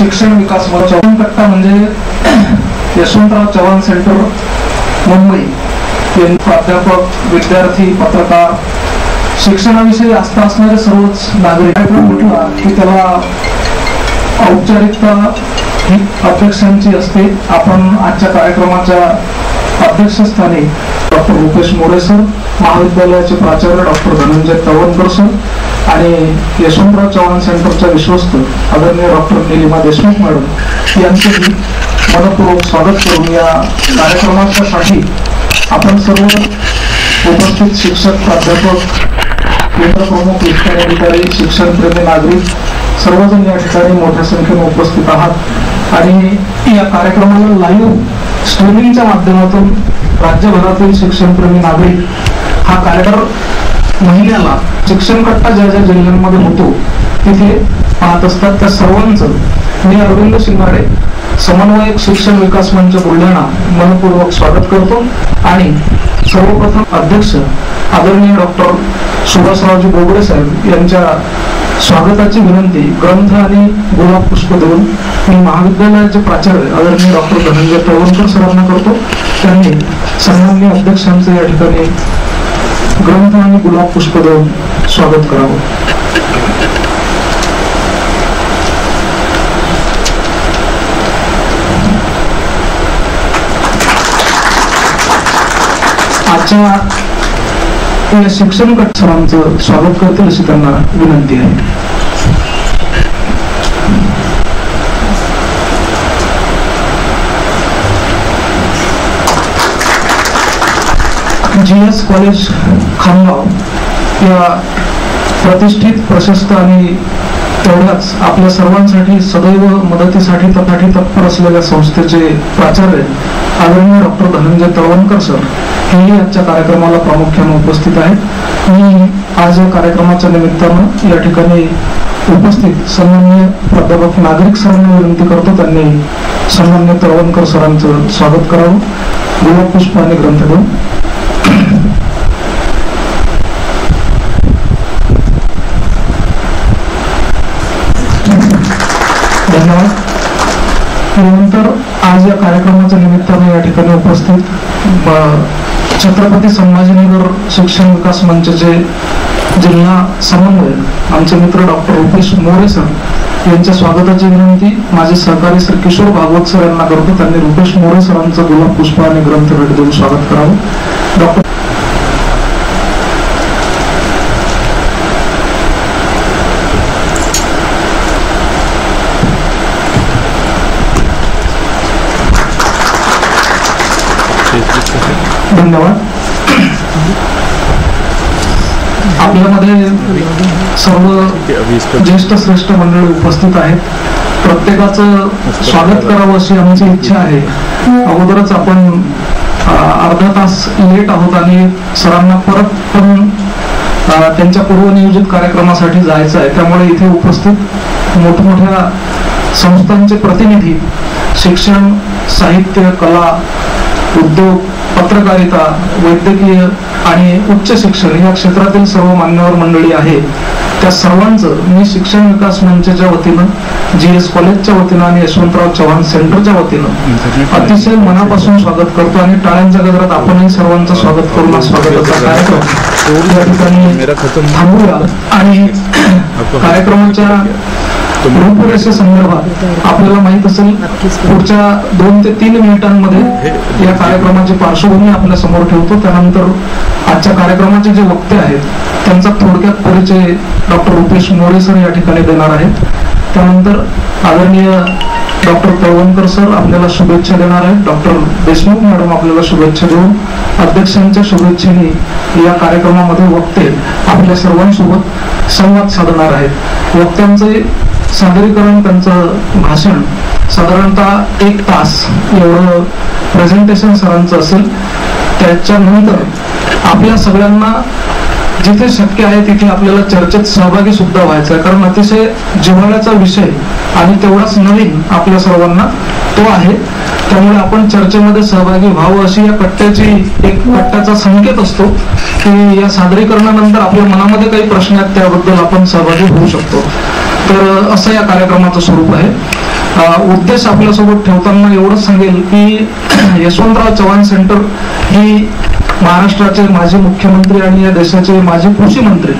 शिक्षण विकास चव्हाण कट्टा म्हणजे यशवंतराव चव्हाण सेंटर मुंबई. प्राध्यापक विद्यार्थी पत्रकार शिक्षणाविषयी आस्था असणारे सर्वच नागरिक. म्हटला की त्याला औपचारिकता ही अध्यक्षांची असते. आपण आजच्या कार्यक्रमाच्या अध्यक्षस्थानी डॉक्टर रुपेश मोरे सर महाविद्यालयाचे प्राचार्य डॉक्टर धनंजय तवणकर सर आणि यशवंतराव चव्हाण सेंटरच्या विश्वस्त आदरणीय डॉक्टर निलिमा देशमुख मॅडम यांचेही मनपूर्वक स्वागत करून या कार्यक्रमाच्या साठी आपण सर्व उपस्थित शिक्षक प्राध्यापक केंद्र प्रमुख अधिकारी शिक्षणप्रेमी नागरिक सर्वजण या ठिकाणी मोठ्या संख्येने उपस्थित आहात. आणि या कार्यक्रमाला लाईव्ह स्ट्रीमिंगच्या माध्यमातून राज्यभरातील शिक्षणप्रेमी नागरिक हा कार्यक्रम महिन्याला शिक्षण कट्टा ज्या ज्या जिल्ह्यांमध्ये होतो तिथे पाहत असतात त्या सर्वांचं. मी अरविंद शिंगाडे समन्वयक शिक्षण विकास मंच बुलढाणा मनपूर्वक स्वागत करतो. आणि सर्वप्रथम अध्यक्ष आदरणीय डॉक्टर सुभाषरावजी बोबडे साहेब यांच्या स्वागताची विनंती ग्रंथ आणि गुलाब पुष्प देऊन मी महाविद्यालयाचे प्राचार्य आदरणीय डॉक्टर धनंजय प्रवणकर सरांना करतो. त्यांनी सन्मान्य अध्यक्षांचं या ठिकाणी ग्रंथ आणि गुलाब पुष्प देऊन स्वागत करावं. आजच्या या शिक्षण सरांचं स्वागत करतील अशी त्यांना विनंती आहे. जी एस कॉलेज खामगाव या प्रतिष्ठित प्रशस्त आणि तेवढ्याच आपल्या सर्वांसाठी सदैव मदतीसाठी तथाठी तत्पर असलेल्या संस्थेचे प्राचार्य आदरणीय डॉक्टर धनंजय तळवणकर सर हेही आजच्या कार्यक्रमाला प्रामुख्याने उपस्थित आहेत. मी आज या कार्यक्रमाच्या निमित्तानं या ठिकाणी उपस्थित सन्मान्य प्राध्यापक नागरिक सरांना विनंती करतो. त्यांनी सन्मान्य तळवणकर सरांचं स्वागत करावं. गुलाब पुष्प आणि ग्रंथ घेऊन धन्यवाद त्यानंतर आज या कार्यक्रमाच्या निमित्ताने या ठिकाणी उपस्थित छत्रपती संभाजीनगर शिक्षण विकास मंचचे जिल्हा समन्वय आमचे मित्र डॉक्टर रुपेश मोरे सर यांच्या स्वागताची विनंती माझे सहकारी सर किशोर भागवत सर यांना करतो. त्यांनी रुपेश मोरे सरांचं गुलाब पुष्प आणि ग्रंथ भेट देऊन स्वागत करावं. डॉक्टर धन्यवाद. आपल्यामध्ये सर्व ज्येष्ठ श्रेष्ठ मंडळी उपस्थित आहेत. प्रत्येकाचं स्वागत करावं अशी आमची इच्छा आहे. अगोदरच आपण अर्धा तास लेट आहोत आणि सरांना परत पण त्यांच्या पूर्वनियोजित कार्यक्रमासाठी जायचं आहे. त्यामुळे इथे उपस्थित मोठमोठ्या संस्थांचे प्रतिनिधी शिक्षण साहित्य कला उद्योग पत्रकारिता वैद्यकीय आणि उच्च शिक्षण या क्षेत्रातील सर्व मान्यवर मंडळी आहे. त्या सर्वांचं मी शिक्षण विकास मंचच्या वतीनं जी एस कॉलेजच्या वतीनं आणि यशवंतराव चव्हाण सेंटरच्या वतीनं अतिशय मनापासून स्वागत करतो आणि टाळ्यांच्या गजरात आपणही सर्वांचं स्वागत करून हा स्वागताचा कार्यक्रम या ठिकाणी थांबूया. आणि कार्यक्रमाच्या रूपरेषे संदर्भात आपल्याला माहीत असेल पुढच्या दोन ते तीन मिनिटांमध्ये या कार्यक्रमाची पार्श्वभूमी आपल्यासमोर ठेवतो. त्यानंतर आजच्या कार्यक्रमाचे जे वक्ते आहेत त्यांचा थोडक्यात परिचय डॉक्टर रुपेश मोरे सर या ठिकाणी देणार आहेत. त्यानंतर आदरणीय डॉक्टर प्रवणकर सर आपल्याला शुभेच्छा देणार आहेत. डॉक्टर देशमुख मॅडम आपल्याला शुभेच्छा देऊन अध्यक्षांच्या शुभेच्छेने या कार्यक्रमामध्ये वक्ते आपल्या सर्वांसोबत संवाद साधणार आहेत. वक्त्यांचे सादरीकरण त्यांचं भाषण साधारणतः एक तास एवढं प्रेझेंटेशन सरांचं असेल. त्याच्यानंतर आपल्या सगळ्यांना जिथे शक्य आहे तिथे आपल्याला चर्चेत सहभागी सुद्धा व्हायचा आहे कारण अतिशय जिव्हाळ्याचा विषय आणि तेवढाच नवीन आपल्या सर्वांना तो आहे. त्यामुळे आपण चर्चेमध्ये सहभागी व्हावं अशी या कट्ट्याची एक कट्ट्याचा संकेत असतो की या सादरीकरणानंतर आपल्या मनामध्ये काही प्रश्न आहेत त्याबद्दल आपण सहभागी होऊ शकतो. तर असं या कार्यक्रमाचं स्वरूप आहे. उद्देश आपल्यासोबत ठेवताना एवढंच सांगेल की यशवंतराव चव्हाण सेंटर ही महाराष्ट्राचे माजी मुख्यमंत्री आणि या देशाचे माजी कृषी मंत्री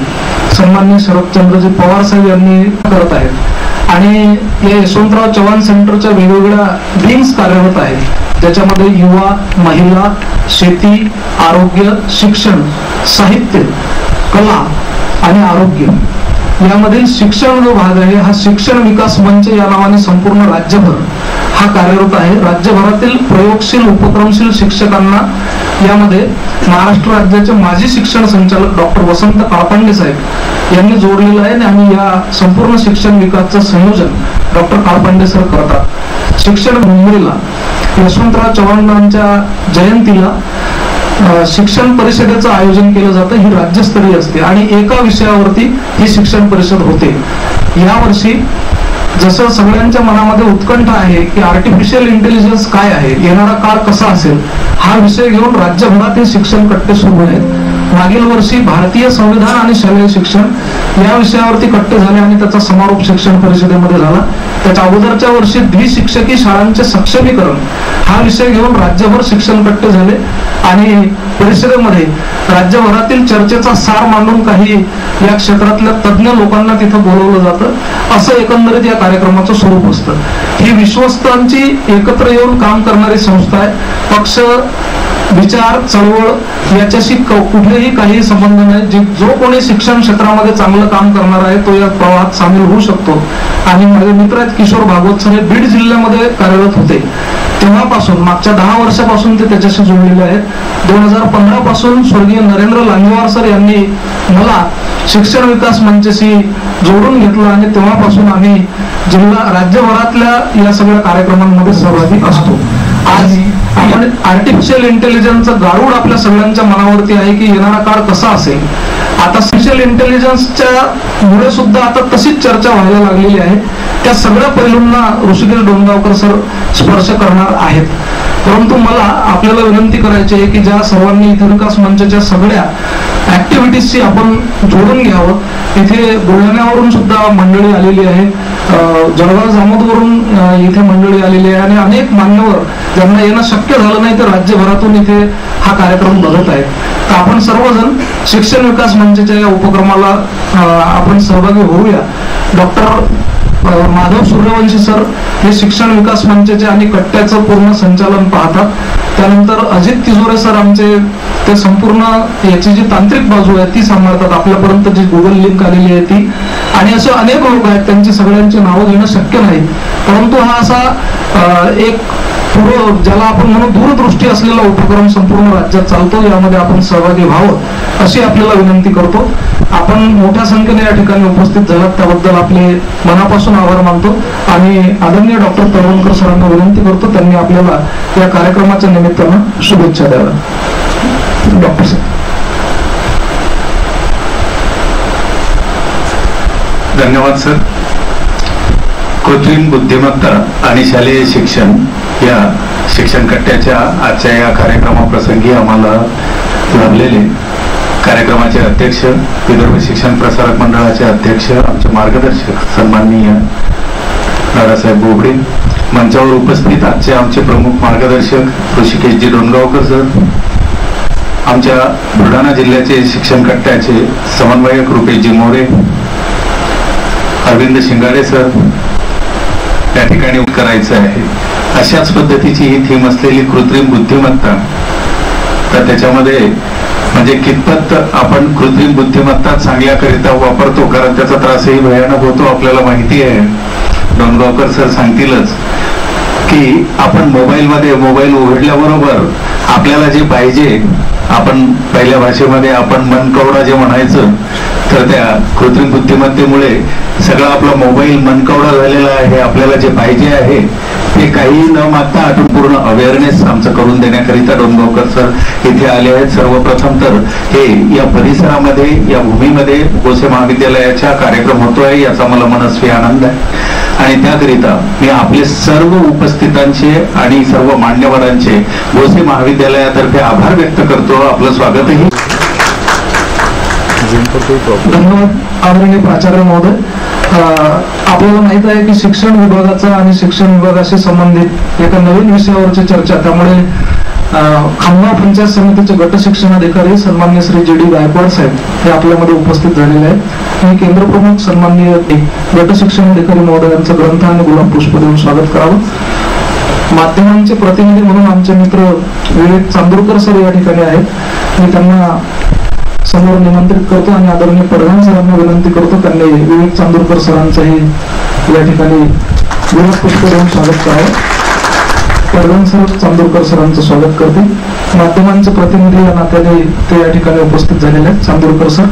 सन्माननीय शरदचंद्रजी पवार साहेब यांनी करत आहेत. आणि या यशवंतराव चव्हाण सेंटरच्या वेगवेगळ्या विंग्स कार्यरत आहेत. ज्याच्यामध्ये युवा महिला शेती आरोग्य शिक्षण साहित्य कला आणि आरोग्य यामधील शिक्षण जो भाग आहे हा शिक्षण विकास मंच या नावाने संपूर्ण राज्यभर हा कार्यरत आहे. राज्यभरातील प्रयोगशील उपक्रमशील शिक्षकांना यामध्ये महाराष्ट्र राज्याचे माजी शिक्षण संचालक डॉक्टर वसंत काळपांडे साहेब यांनी जोडलेलं आहे आणि या संपूर्ण शिक्षण विकासचं संयोजन डॉक्टर काळपांडे सर करतात. शिक्षण मुंबईला यशवंतराव चव्हाणांच्या जयंतीला शिक्षण परिषदेचं आयोजन केलं जातं. ही राज्यस्तरीय असते आणि एका विषयावरती ही शिक्षण परिषद होते. यावर्षी जसं सगळ्यांच्या मनामध्ये उत्कंठ आहे की आर्टिफिशियल इंटेलिजन्स काय आहे येणारा काळ कसा असेल हा विषय घेऊन राज्यभरात हे शिक्षण कट्टे सुरू आहेत. मागील वर्षी भारतीय संविधान आणि शालेय शिक्षण या विषयावरती कट्टे झाले आणि त्याचा समारोप शिक्षण परिषदेमध्ये झाला. त्याच्या अगोदरच्या वर्षी द्विशिक्षकी शाळांचे सक्षमीकरण हा विषय घेऊन राज्यभर शिक्षण कट्टे झाले. आणि परिषदेमध्ये राज्यभरातील चर्चेचा सार मांडून काही या क्षेत्रातल्या तज्ज्ञ लोकांना तिथं बोलवलं जातं. असं एकंदरीत या कार्यक्रमाचं स्वरूप असतं. ही विश्वस्तांची एकत्र येऊन काम करणारी संस्था आहे. पक्ष विचार चळवळ याच्याशी कुठेही काही संबंध नाही. जे जो कोणी शिक्षण क्षेत्रामध्ये चांगलं काम करणार आहे तो या प्रवाहात सामील होऊ शकतो. आणि माझे मित्र आहेत किशोर भागवत सर हे बीड जिल्ह्यामध्ये कार्यरत होते. तेव्हापासून मागच्या दहा वर्षापासून ते त्याच्याशी जोडलेले आहेत. दोन हजार पंधरा पासून स्वर्गीय नरेंद्र लांगेवार सर यांनी मला शिक्षण विकास मंचशी जोडून घेतलं आणि तेव्हापासून आम्ही जिल्हा राज्यभरातल्या या सगळ्या कार्यक्रमांमध्ये सहभागी असतो. आज आपण आर्टिफिशियल इंटेलिजन्सचं गारूड आपल्या सगळ्यांच्या मनावरती आहे की येणारा काळ कसा असेल? आता सोशल इंटेलिजन्सच्या मुळे सुद्धा आता तशीच चर्चा व्हायला लागलेली आहे. त्या सगळ्या पैलूंना ऋषिकेश डोंगावकर सर स्पर्श करणार आहेत. परंतु मला आपल्याला विनंती करायची आहे की ज्या सर्वांनी इथे विकास मंचाच्या सगळ्या ऍक्टिव्हिटीजशी आपण जोडून घ्यावं. इथे बुलढाण्यावरून सुद्धा मंडळी आलेली आहे. जळगाव जामोदवरून इथे मंडळी आलेली आहे आणि अनेक मान्यवर ज्यांना येणं शक्य झालं नाही तर राज्यभरातून इथे हा कार्यक्रम बघत आहे तर आपण सर्वजण शिक्षण विकास मंच मंचाच्या या उपक्रमाला आपण सहभागी होऊया. डॉक्टर माधव सूर्यवंशी सर हे शिक्षण विकास मंचाचे आणि कट्ट्याचं पूर्ण संचालन पाहतात. त्यानंतर अजित तिजोरे सर आमचे ते संपूर्ण याची जी तांत्रिक बाजू आहे ती सांभाळतात. आपल्यापर्यंत जी गुगल लिंक आलेली आहे ती. आणि असे अनेक लोक आहेत त्यांची सगळ्यांची नावं घेणं शक्य नाही. परंतु हा असा एक पूर्व ज्याला आपण म्हणू दूरदृष्टी असलेला उपक्रम संपूर्ण राज्यात चालतो यामध्ये आपण सहभागी व्हावं अशी आपल्याला विनंती करतो. आपण मोठ्या संख्येने या ठिकाणी उपस्थित झालात त्याबद्दल आपले मनापासून आभार मानतो. आणि आदरणीय डॉक्टर तळवणकर सरांना विनंती करतो त्यांनी आपल्याला या कार्यक्रमाच्या निमित्तानं शुभेच्छा द्याव्या. डॉक्टर सर धन्यवाद सर. कृत्रिम बुद्धिमत्ता आणि शालेय शिक्षण या शिक्षण कट्ट्याच्या आजच्या या कार्यक्रमाप्रसंगी आम्हाला लाभलेले कार्यक्रमाचे अध्यक्ष विदर्भ शिक्षण प्रसारक मंडळाचे अध्यक्ष आमचे मार्गदर्शक सन्माननीय दादासाहेब बोबडे मंचावर उपस्थित आजचे आमचे प्रमुख मार्गदर्शक ऋषिकेशजी डोनगावकर सर आमच्या बुलढाणा जिल्ह्याचे शिक्षण कट्ट्याचे समन्वयक रुपेशजी मोरे अरविंद शिंगाडे सर त्या ठिकाणी करायचं आहे. अशाच पद्धतीची ही थीम असलेली कृत्रिम बुद्धिमत्ता. तर त्याच्यामध्ये म्हणजे कितपत आपण कृत्रिम बुद्धिमत्ता चांगल्याकरिता वापरतो कारण त्याचा त्रासही भयानक होतो आपल्याला माहिती आहे. डोनगावकर सर सांगतीलच की आपण मोबाईलमध्ये मोबाईल उघडल्याबरोबर आपल्याला जे पाहिजे आपण पहिल्या भाषेमध्ये आपण मनकवडा जे म्हणायचं तर त्या कृत्रिम बुद्धिमत्तेमुळे सगळा आपला मोबाईल मनकवडा झालेला आहे आपल्याला जे पाहिजे आहे काही न मागता आठवून पूर्ण अवेअरनेस आमचं करून देण्याकरिता डोंगावकर सर इथे आले आहेत. सर्वप्रथम तर हे या परिसरामध्ये या भूमीमध्ये गोसे महाविद्यालयाचा कार्यक्रम होतोय याचा मला मनस्वी आनंद आहे. आणि त्याकरिता मी आपले सर्व उपस्थितांचे आणि सर्व मान्यवरांचे गोसे महाविद्यालयातर्फे आभार व्यक्त करतो. आपलं स्वागतही. धन्यवाद. आदरणीय प्राचार्य महोदय आपल्याला माहीत आहे की शिक्षण विभागाचा आणि शिक्षण विभागाशी संबंधित एका नवीन विषयावरची चर्चा. त्यामुळे खामगाव पंचायत समितीचे गट शिक्षणाधिकारी सन्मान्य श्री जे डी गायकवाड साहेब हे आपल्यामध्ये उपस्थित झालेले आहेत. मी केंद्र प्रमुख सन्माननीय गट शिक्षणाधिकारी महोदयांचं ग्रंथ आणि गुलाब पुष्प देऊन स्वागत करावं. माध्यमांचे प्रतिनिधी म्हणून आमचे मित्र विवेक चांदूरकर सर या ठिकाणी आहेत. मी त्यांना समोर निमंत्रित करतो आणि आदरणीय प्रधान सरांना विनंती करतो त्यांनी विवेक चांदूरकर सरांचंही या ठिकाणी विरोध पुष्प देऊन स्वागत करावं प्रधान सर चांदूरकर सरांचं स्वागत करते. माध्यमांचे प्रतिनिधी या नात्याने ते या ठिकाणी उपस्थित झालेले आहेत. चांदूरकर सर.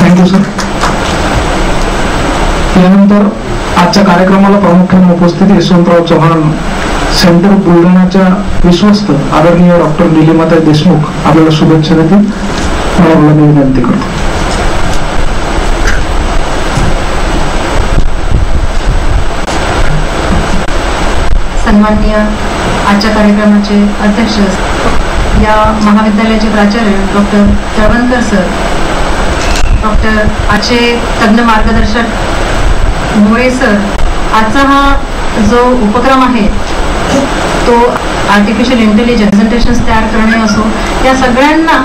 थँक्यू सर त्यानंतर आजच्या कार्यक्रमाला प्रामुख्याने उपस्थित यशवंतराव चव्हाण सेंटर बुलढाण्याच्या विश्वस्त आदरणीय डॉक्टर निलिमाताई देशमुख आपल्याला शुभेच्छा देतील. मला मी विनंती करतो. सन्माननीय आजच्या कार्यक्रमाचे अध्यक्ष या महाविद्यालयाचे प्राचार्य डॉक्टर तळवणकर सर डॉक्टर आजचे तज्ज्ञ मार्गदर्शक मोळे सर आजचा हा जो उपक्रम आहे तो आर्टिफिशियल इंटेलिजन्स प्रेझेंटेशन्स तयार करणे असो या सगळ्यांना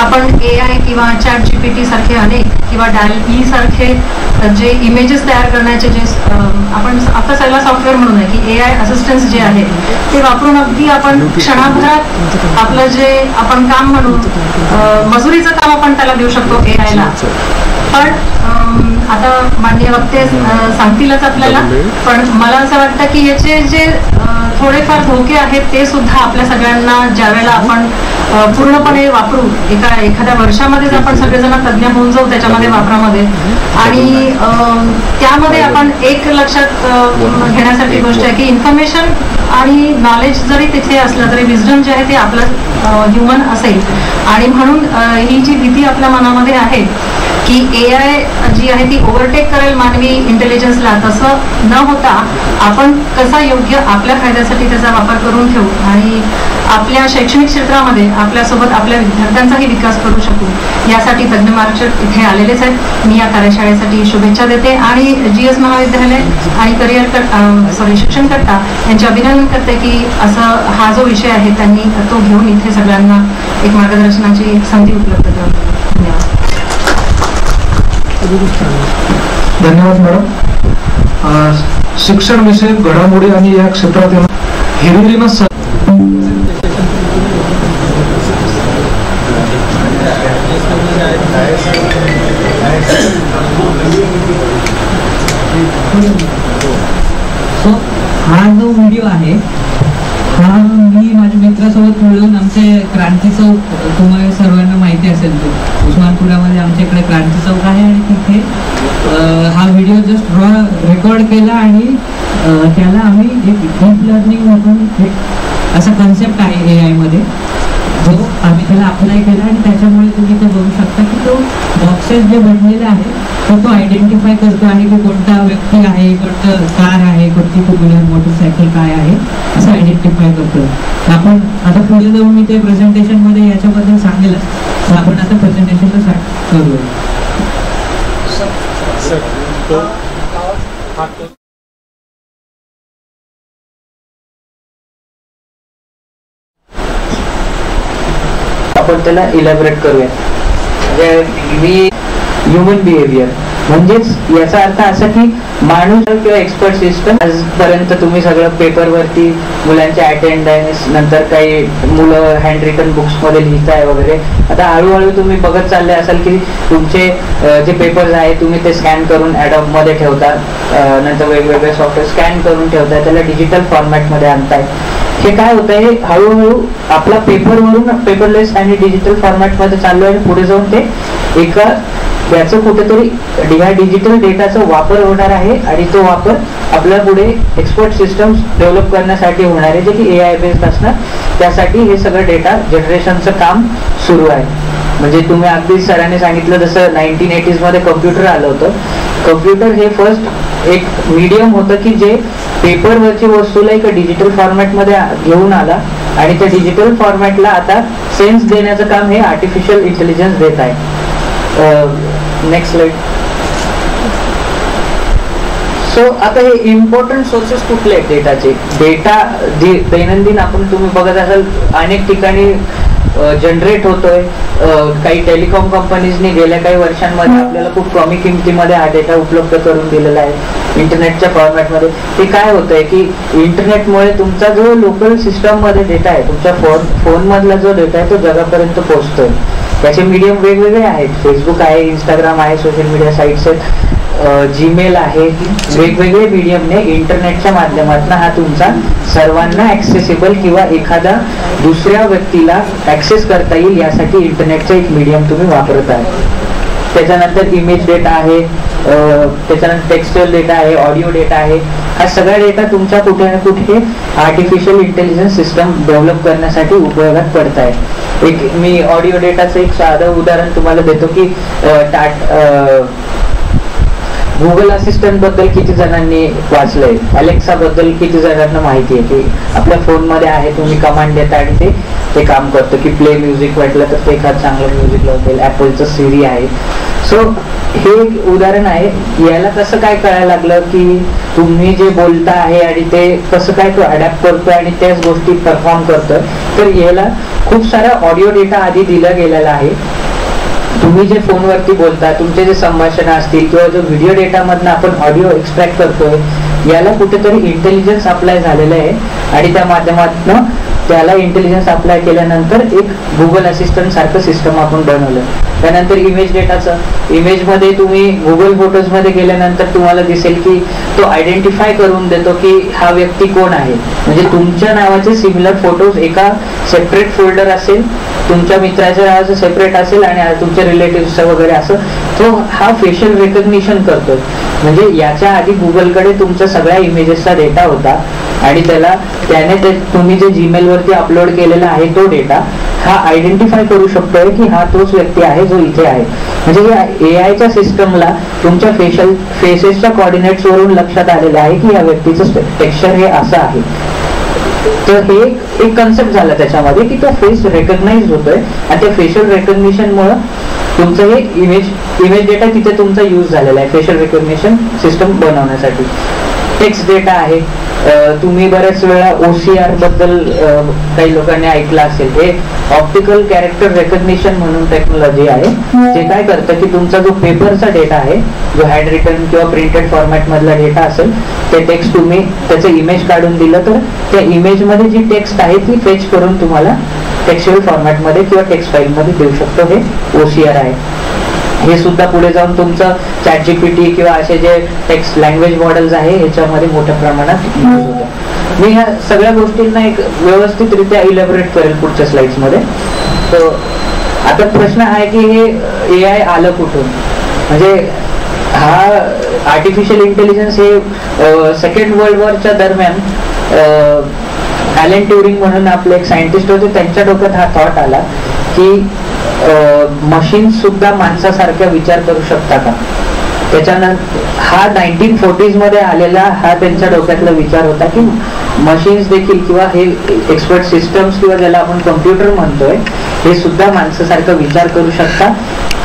आपण ए आय किंवा चॅट जी पी टी सारखे अनेक किंवा डायल ई सारखे जे इमेजेस तयार करण्याचे जे आपण आता सगळा सॉफ्टवेअर म्हणून आहे की ए आय असिस्टन्स जे आहे ते वापरून अगदी आपण क्षणाभरात आपलं जे आपण काम म्हणून अं, मजुरीचं काम आपण त्याला देऊ शकतो ए आयला पण आता माननीय वक्ते सांगतीलच आपल्याला पण मला असं वाटतं की याचे जे अं, थोडेफार धोके आहेत ते सुद्धा आपल्या सगळ्यांना ज्यावेळेला आपण पूर्णपणे वापरू एका एखाद्या वर्षामध्येच आपण सगळेजण तज्ज्ञ होऊन जाऊ त्याच्यामध्ये वापरामध्ये. आणि त्यामध्ये आपण एक लक्षात घेण्यासाठी गोष्ट आहे की इन्फॉर्मेशन आणि नॉलेज जरी तिथे असलं तरी विजडम जे आहे ते आपलं ह्युमन असेल. आणि म्हणून ही जी भीती आपल्या मनामध्ये आहे की ए आय जी आहे ती ओव्हरटेक करेल मानवी इंटेलिजन्सला तसं न होता आपण कसा योग्य आपल्या फायद्यासाठी त्याचा वापर करून ठेवू आणि आपल्या शैक्षणिक क्षेत्रामध्ये आपल्यासोबत आपल्या विद्यार्थ्यांचाही विकास करू शकू. यासाठी तज्ज्ञ मार्गदर्शक इथे आलेलेच आहेत. मी या कार्यशाळेसाठी शुभेच्छा देते आणि जी एस महाविद्यालय आणि करिअर सॉरी शिक्षणकर्ता यांचे अभिनंदन करते की असं हा जो विषय आहे त्यांनी तो घेऊन इथे सगळ्यांना एक मार्गदर्शनाची संधी उपलब्ध करून धन्यवाद. धन्यवाद मॅडम. अं, शिक्षण विषयक घडामोडी आणि या क्षेत्रात येणं हिरिरीनं स- सो हा जो व्हिडिओ आहे हा मी माझ्या मित्रासोबत मिळून आमचे क्रांती चौक तुम्हाला सर्वांना माहिती असेल तो उस्मानपुरामध्ये आमच्या इकडे क्रांती चौक आहे आणि तिथे अं, हा व्हिडिओ जस्ट ड्रॉ रेकॉर्ड केला आणि अं, त्याला आम्ही एक डीप लर्निंग मधून एक असा कन्सेप्ट आहे ए आयमध्ये जो आम्ही त्याला अप्लाय केला आणि त्याच्यामुळे तुम्ही ते बघू शकता की तो बॉक्सेस जे बनलेले आहेत तर तो आयडेंटिफाय करतो आहे की कोणता व्यक्ती आहे कोणतं कार आहे कोणती टू व्हीलर मोटरसायकल काय आहे असं आयडेंटिफाय करतो आपण आता पुढे जाऊन मी ते प्रेझेंटेशनमध्ये याच्याबद्दल सांगेल आपण आता प्रेझेंटेशनला करूया. आपण त्याला इलॅबरेट करूया. म्हणजे मी ह्युमन बिहेवियर म्हणजेच याचा अर्थ असा की माणूस किंवा एक्सपर्ट सिस्टम आजपर्यंत तुम्ही सगळं पेपरवरती मुलांच्या अटेंडन्स नंतर काही मुलं हँड रिटन बुक्समध्ये लिहिताय वगैरे. आता हळूहळू तुम्ही बघत चालले असाल की तुमचे जे पेपर्स आहे तुम्ही ते स्कॅन करून ऍडॉपमध्ये ठेवता. नंतर वेगवेगळे सॉफ्टवेअर स्कॅन करून ठेवताय त्याला डिजिटल फॉर्मॅटमध्ये आणताय. हे काय होत आहे हळूहळू आपला पेपरवरून पेपरलेस आणि डिजिटल फॉर्मॅटमध्ये आहे आणि पुढे जाऊन ते एका याचं कुठेतरी ह्या डिजिटल डेटाचा वापर होणार आहे आणि तो वापर आपल्या पुढे एक्सपर्ट सिस्टम्स डेव्हलप करण्यासाठी होणार आहे जे की ए आय बेस्ड असणार. त्यासाठी हे सगळं डेटा जनरेशनचं काम सुरू आहे. म्हणजे तुम्ही अगदी सरांनी सांगितलं जसं नाईन्टीन एटीजमध्ये कम्प्युटर आलं होतं. कम्प्युटर हे फर्स्ट एक मीडियम होतं की जे पेपरवरची वस्तूला एका डिजिटल फॉर्मॅटमध्ये घेऊन आला आणि त्या डिजिटल फॉर्मॅटला आता सेन्स देण्याचं काम हे आर्टिफिशियल इंटेलिजन्स देत आहे. नेक्स्ट स्लाइड सो आता हे इम्पॉर्टंट सोर्सेस कुठले आहेत डेटाचे डेटा दैनंदिन आपण तुम्ही बघत असाल अनेक ठिकाणी जनरेट होतोय. काही टेलिकॉम कंपनीजनी गेल्या काही वर्षांमध्ये आपल्याला खूप कमी किमतीमध्ये हा डेटा उपलब्ध करून दिलेला आहे. इंटरनेटच्या फॉर्मॅटमध्ये ते काय होतंय की इंटरनेटमुळे तुमचा जो लोकल सिस्टममध्ये डेटा आहे तुमच्या फोन फोन मधला जो डेटा आहे तो जगापर्यंत पोहोचतोय. त्याचे मीडियम वेगवेगळे आहेत. फेसबुक आहे इंस्टाग्राम आहे सोशल मीडिया साईट्स आहेत. जीमेल आहे. वेगवेगळे मीडियमने इंटरनेटच्या माध्यमातून हा तुमचा सर्वांना ऍक्सेसिबल किंवा एखादा दुसऱ्या व्यक्तीला ऍक्सेस करता येईल यासाठी इंटरनेटचं एक मीडियम तुम्ही वापरत आहे त्याच्यानंतर इमेज डेटा आहे. त्याच्यानंतर टेक्स्टुअल डेटा आहे ऑडिओ डेटा आहे. हा सगळा डेटा तुमच्या कुठे ना कुठे आर्टिफिशियल इंटेलिजन्स सिस्टम डेव्हलप करण्यासाठी उपयोगात पडत आहे. एक मी ऑडिओ डेटाचं एक साधं उदाहरण तुम्हाला देतो की टाट गुगल असिस्टंटबद्दल किती जणांनी वाचलंय? अलेक्सा बद्दल किती जणांना माहिती आहे? की आपल्या फोनमध्ये आहे तुम्ही कमांड देता आणि ते ते काम करतं. की प्ले म्युझिक म्हटलं तर ते एखादं चांगलं म्युझिक लावतील. ऍपलचं सिरी आहे. सो हे एक उदाहरण आहे. याला कसं काय कळायला लागलं की तुम्ही जे बोलता आहे आणि ते कसं काय तो अडॅप्ट करतोय आणि त्याच गोष्टी परफॉर्म करतो तर याला खूप सारा ऑडिओ डेटा आधी दिला गेलेला आहे. तुम्ही जे फोनवरती बोलता तुमचे जे संभाषण असतील किंवा जो व्हिडिओ डेटामधनं आपण ऑडिओ एक्सट्रॅक्ट करतोय याला कुठेतरी इंटेलिजन्स अप्लाय झालेलं आहे. आणि त्या माध्यमातून त्याला इंटेलिजन्स अप्लाय केल्यानंतर एक गुगल असिस्टंट सारखं सिस्टम आपण बनवलं. त्यानंतर इमेज डेटाचं इमेजमध्ये तुम्ही गुगल फोटोजमध्ये गेल्यानंतर तुम्हाला दिसेल की तो आयडेंटिफाय करून देतो की हा व्यक्ती कोण आहे. म्हणजे तुमच्या नावाचे सिमिलर फोटोज एका सेपरेट फोल्डर असेल तुमच्या मित्राच्या नावाचं सेपरेट असेल आणि तुमच्या रिलेटिव्हचं वगैरे असं. तो हा फेशियल रेकग्निशन करतो. म्हणजे याच्या आधी गुगलकडे तुमच्या सगळ्या इमेजेसचा डेटा होता. आणि त्याला त्याने ते तुम्ही जे जीमेल वरती अपलोड केलेला आहे तो डेटा हा आयडेंटिफाय करू शकतोय की हा तोच व्यक्ती आहे जो इथे आहे. म्हणजे या ए आयच्या सिस्टमला तुमच्या फेशियल फेसेसच्या कॉर्डिनेट्स वरून लक्षात आलेलं आहे की या व्यक्तीचं टेक्स्चर हे असं आहे. तर हे एक- कन्सेप्ट झाला त्याच्यामध्ये की तो फेस रेकग्नाइज होतोय आणि त्या फेशियल रेकग्निशन मुळे तुमचं हे इमेज इमेज डेटा तिथे तुमचा यूज झालेला आहे फेशियल रेकग्निशन सिस्टम बनवण्यासाठी. टेक्स्ट डेटा आहे तुम्ही बऱ्याच वेळा ओसीआरबद्दल काही लोकांनी ऐकलं असेल. हे ऑप्टिकल कॅरेक्टर रेकग्निशन म्हणून टेक्नॉलॉजी आहे. जे काय करतं की तुमचा जो पेपरचा डेटा आहे जो हँड रिटर्न किंवा प्रिंटेड फॉर्मॅट मधला डेटा असेल ते टेक्स्ट तुम्ही त्याचं इमेज काढून दिलं तर त्या इमेजमध्ये जी टेक्स्ट आहे ती फेच करून तुम्हाला टेक्स्टुअल फॉर्मॅटमध्ये किंवा टेक्स्ट फाईल मध्ये देऊ शकतो. हे ओसीआर आहे. हे सुद्धा पुढे जाऊन तुमचं चॅट जीपीटी किंवा असे जे टेक्स्ट लँग्वेज मॉडेल्स आहे ह्याच्यामध्ये मोठ्या प्रमाणात यूज मी ह्या सगळ्या गोष्टींना एक व्यवस्थितरित्या इलॅबोरेट करेल पुढच्या स्लाइड्समध्ये. तर आता प्रश्न आहे की हे ए आय आलं कुठून? म्हणजे हा आर्टिफिशियल इंटेलिजन्स हे सेकंड वर्ल्ड वॉरच्या दरम्यान ॲलन ट्युरिंग म्हणून आपले एक सायंटिस्ट होते त्यांच्या डोक्यात हा थॉट आला की मशीन सुद्धा माणसासारख्या विचार करू शकता का? त्याच्यानंतर हा नाईन्टीन फोर्टीजमध्ये आलेला हा त्यांच्या डोक्यातला विचार होता की मशीन्स देखील किंवा हे एक्सपर्ट सिस्टम्स किंवा ज्याला आपण कम्प्युटर म्हणतोय हे सुद्धा माणसासारखं विचार करू शकता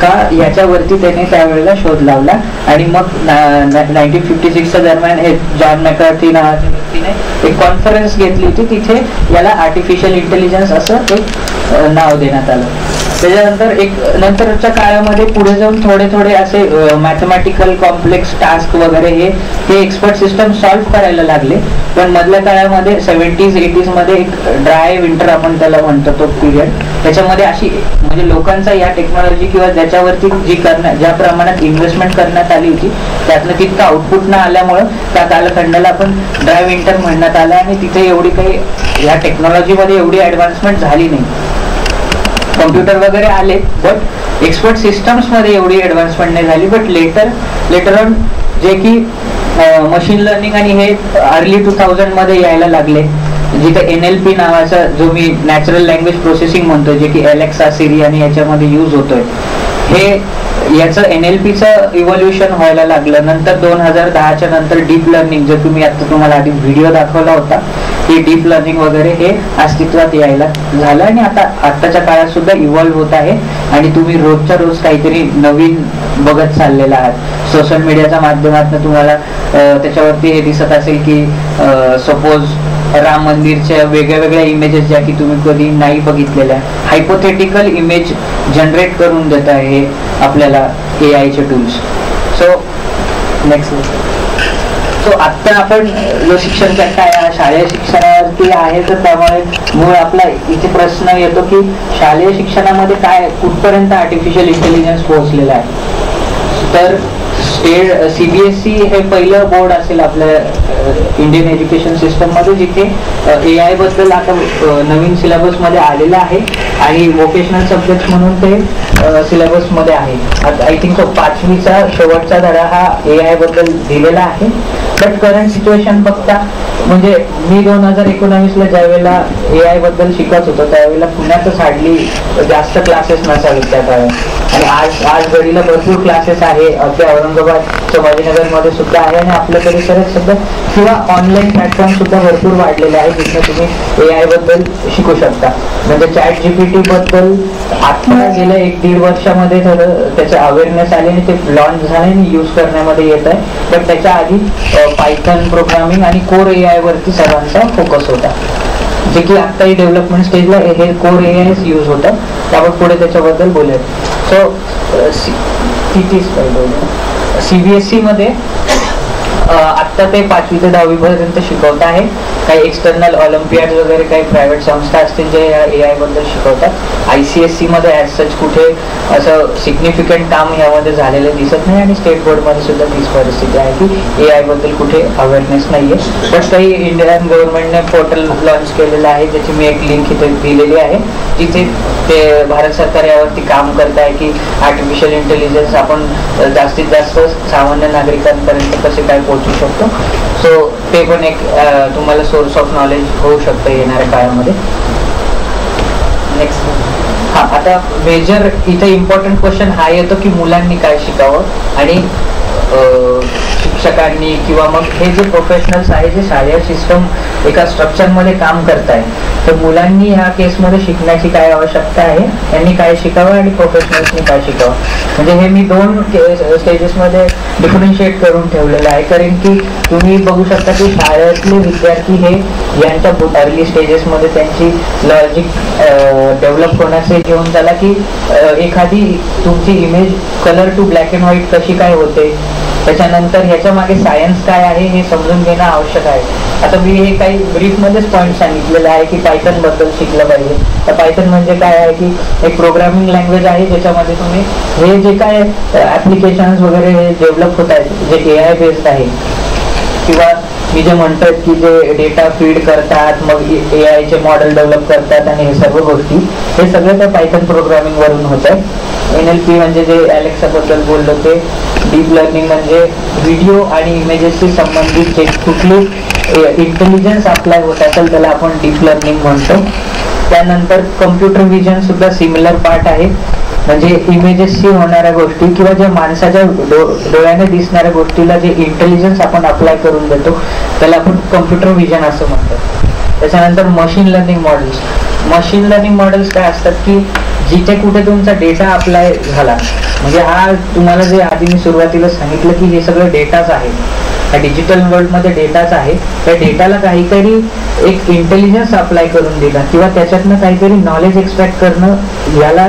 का? याच्यावरती त्याने त्यावेळेला शोध लावला आणि मग नाईन्टीन फिफ्टी सिक्सच्या दरम्यान हे जॉन मॅकर्थी नावाच्या व्यक्तीने एक कॉन्फरन्स घेतली होती. तिथे याला आर्टिफिशियल इंटेलिजन्स असं एक नाव देण्यात आलं. त्याच्यानंतर एक नंतरच्या काळामध्ये पुढे जाऊन थोडे थोडे असे मॅथमॅटिकल कॉम्प्लेक्स टास्क वगैरे हे हे एक्सपर्ट सिस्टम सॉल्व्ह करायला लागले. पण मधल्या काळामध्ये सेव्हन्टीज एटीजमध्ये एक ड्राय विंटर आपण त्याला म्हणतो तो पिरियड त्याच्यामध्ये अशी म्हणजे लोकांचा या टेक्नॉलॉजी किंवा ज्याच्यावरती जी करण्या ज्या प्रमाणात इन्व्हेस्टमेंट करण्यात आली होती त्यातनं तितकं आउटपुट न आल्यामुळं त्या कालखंडाला आपण ड्राय विंटर म्हणण्यात आलं आणि तिथे एवढी काही या टेक्नॉलॉजीमध्ये एवढी ॲडव्हान्समेंट झाली नाही. कॉम्प्युटर वगैरे आले बट एक्सपर्ट सिस्टम्समध्ये एवढी ऍडव्हान्समेंट नाही झाली. बट लेटर लेटर ऑन जे की मशीन लर्निंग आणि हे अर्ली टू थाउजंडमध्ये यायला लागले. जिथे एन एल पी नावाचा जो मी नॅचरल लँग्वेज प्रोसेसिंग म्हणतोय जे की एलेक्सा सिरी आणि याच्यामध्ये यूज होतोय. हे याचं एन एल पीचं इव्होल्युशन व्हायला लागलं. नंतर दोन हजार दहाच्या नंतर डीप लर्निंग जे तुम्ही आता तुम्हाला आधी व्हिडिओ दाखवला होता हे डीप लर्निंग वगैरे हे अस्तित्वात यायला झालं आणि आता आत्ताच्या काळात सुद्धा इव्हॉल्व्ह होत आहे आणि तुम्ही रोजच्या रोज काहीतरी नवीन बघत चाललेला आहात. सोशल मीडियाच्या माध्यमातून तुम्हाला त्याच्यावरती हे दिसत असेल की सपोज राम मंदिरच्या वेगळ्या वेगळ्या इमेजेस ज्या की तुम्ही कधी नाही बघितलेल्या. हायपोथेटिकल इमेज जनरेट करून देत आहे आपल्याला ए आयचे टूल्स सो नेक्स्ट सो आत्ता आपण जो शिक्षण करता शालेय शिक्षणावरती आहे तर त्यामुळे मूळ आपला इथे प्रश्न येतो की शालेय शिक्षणामध्ये काय कुठपर्यंत आर्टिफिशियल इंटेलिजन्स पोहोचलेला आहे? तर स्टेट सीबीएसई हे पहिलं बोर्ड असेल आपल्या इंडियन एज्युकेशन सिस्टममध्ये जिथे ए आयबद्दल आता नवीन सिलेबसमध्ये आलेलं आहे आणि वोकेशनल सब्जेक्ट म्हणून ते सिलेबसमध्ये आहे. आय थिंक पाचवीचा शेवटचा धडा हा ए आयबद्दल दिलेला आहे. बट करंट सिच्युएशन बघता म्हणजे मी दोन हजार एकोणावीसला ज्यावेळेला ए आयबद्दल शिकत होतो त्यावेळेला पुण्यातच हार्डली जास्त क्लासेस नसावेत त्या काळात. आणि आज आज घडीला भरपूर क्लासेस आहे. अगदी औरंगाबाद संभाजीनगरमध्ये सुद्धा आहे आणि आपल्या परिसरात सुद्धा किंवा ऑनलाईन प्लॅटफॉर्म सुद्धा भरपूर वाढलेले आहे जिथं तुम्ही ए आयबद्दल शिकू शकता. म्हणजे चॅट जीपीटी बद्दल आता गेल्या एक दीड वर्षामध्ये थोडं त्याचं अवेअरनेस आले आणि ते लॉन्च झाले आणि यूज करण्यामध्ये येत आहे. पण त्याच्या आधी पायथन प्रोग्रामिंग आणि कोर ए आय वरती सर्वांचा फोकस होता. जे की आत्ताही डेव्हलपमेंट स्टेजला हे कोर ए आयच यूज होतं त्यावर पुढे त्याच्याबद्दल बोलूया. सो सीबीएसई मध्ये सीमध्ये आत्ता ते पाचवी ते दहावी पर्यंत शिकवत आहे. काही एक्सटर्नल ऑलिम्पियाड वगैरे काही प्रायव्हेट संस्था असतील जे ए आयबद्दल शिकवतात. आय सी एस सी मध्ये ॲज सच कुठे असं सिग्निफिकंट काम यामध्ये झालेलं दिसत नाही आणि स्टेट बोर्डमध्ये सुद्धा तीच परिस्थिती आहे की ए आयबद्दल कुठे अवेअरनेस नाहीये. बट काही इंडियन गव्हर्नमेंटने पोर्टल लॉन्च केलेलं आहे. ज्याची मी एक लिंक इथे दिलेली आहे. जिथे ते भारत सरकार यावरती काम करत आहे की आर्टिफिशियल इंटेलिजन्स आपण जास्तीत जास्त सामान्य नागरिकांपर्यंत कसे काय पोहोच शकतो. सो ते पण एक तुम्हाला सोर्स ऑफ नॉलेज होऊ शकतं येणाऱ्या काळामध्ये. नेक्स्ट हा आता मेजर इथे इम्पॉर्टंट क्वेश्चन हा येतो की मुलांनी काय शिकावं आणि शिक्षकांनी किंवा मग हे जे प्रोफेशनल्स आहे जे शालेय सिस्टम एका स्ट्रक्चरमध्ये काम करत आहे तर मुलांनी ह्या केसमध्ये शिकण्याची काय आवश्यकता आहे? यांनी काय शिकावं आणि प्रोफेशनल्सनी काय शिकावं? म्हणजे हे मी दोन स्टेजेसमध्ये डिफरन्शिएट करून ठेवलेलं आहे. कारण की तुम्ही बघू शकता की शाळेतले विद्यार्थी हे यांच्या अर्ली स्टेजेसमध्ये त्यांची लॉजिक डेव्हलप होण्याचे घेऊन झाला की एखादी तुमची image colour to black and white कशी काय होते? त्याच्यानंतर ह्याच्या मागे सायन्स काय आहे हे समजून घेणं आवश्यक आहे. आता मी हे काही ब्रीफमध्येच पॉईंट सांगितलेलं आहे की पायथनबद्दल शिकलं पाहिजे. तर पायथन म्हणजे काय आहे की एक प्रोग्रामिंग लँग्वेज आहे ज्याच्यामध्ये तुम्ही हे जे काय ऍप्लिकेशन्स वगैरे हे डेव्हलप होत आहेत जे ए आय बेस्ड आहे किंवा मी जे म्हणतात की जे डेटा फीड करतात मग ए आयचे मॉडेल डेव्हलप करतात आणि हे सर्व गोष्टी हे सगळं त्या पायथन प्रोग्रामिंग वरून होत आहे एन एल पी म्हणजे जे अलेक्सा बद्दल बोललो ते डीप लर्निंग म्हणजे व्हिडिओ आणि इमेजेसशी संबंधित जे कुठली इंटेलिजन्स अप्लाय होत असेल त्याला आपण डीप लर्निंग म्हणतो. त्यानंतर कम्प्युटर विजन सुद्धा सिमिलर पार्ट आहे. म्हणजे इमेजेसशी होणाऱ्या गोष्टी किंवा ज्या माणसाच्या डो डोळ्याने दिसणाऱ्या गोष्टीला जे इंटेलिजन्स आपण अप्लाय करून देतो त्याला आपण कम्प्युटर विजन असं म्हणतो. त्याच्यानंतर machine learning models machine learning models काय असतात की जिथे कुठे तुमचा डेटा अप्लाय झाला. म्हणजे हा तुम्हाला जे आधी मी सुरुवातीला सांगितलं की हे सगळं डेटाच आहे. ह्या डिजिटल वर्ल्डमध्ये डेटाच आहे. त्या डेटाला काहीतरी एक इंटेलिजन्स अप्लाय करून दिला किंवा त्याच्यातनं काहीतरी नॉलेज एक्सपेक्ट करणं याला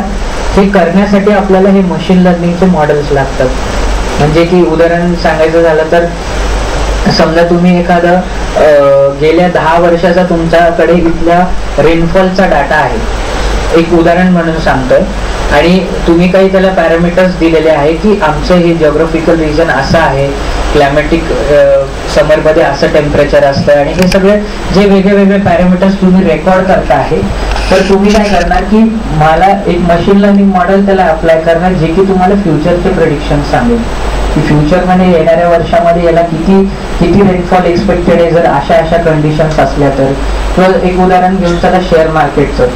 हे करण्यासाठी आपल्याला हे मशीन लर्निंगचे मॉडेल्स लागतात. म्हणजे की उदाहरण सांगायचं झालं तर समजा तुम्ही एखादा गेल्या दहा वर्षाचा तुमच्याकडे इथल्या रेनफॉलचा डाटा आहे. एक उदाहरण म्हणून सांगतोय. आणि तुम्ही काही त्याला पॅरामीटर्स दिलेले आहे की आमचं हे जिओग्राफिकल रिजन असं आहे क्लायमॅटिक समरमध्ये असं टेम्परेचर असतं आणि हे सगळे जे वेगळे वेगळे पॅरामीटर्स तुम्ही रेकॉर्ड करता आहे तर तुम्ही काय करणार की मला एक मशीन लर्निंग मॉडेल त्याला अप्लाय करणार जे की तुम्हाला फ्युचरचे प्रेडिक्शन सांगेल. की फ्युचरमध्ये येणाऱ्या वर्षामध्ये याला किती किती रेनफॉल एक्सपेक्टेड आहे जर अशा अशा कंडिशन्स असल्या तर. किंवा एक उदाहरण घेऊन चला शेअर मार्केटचं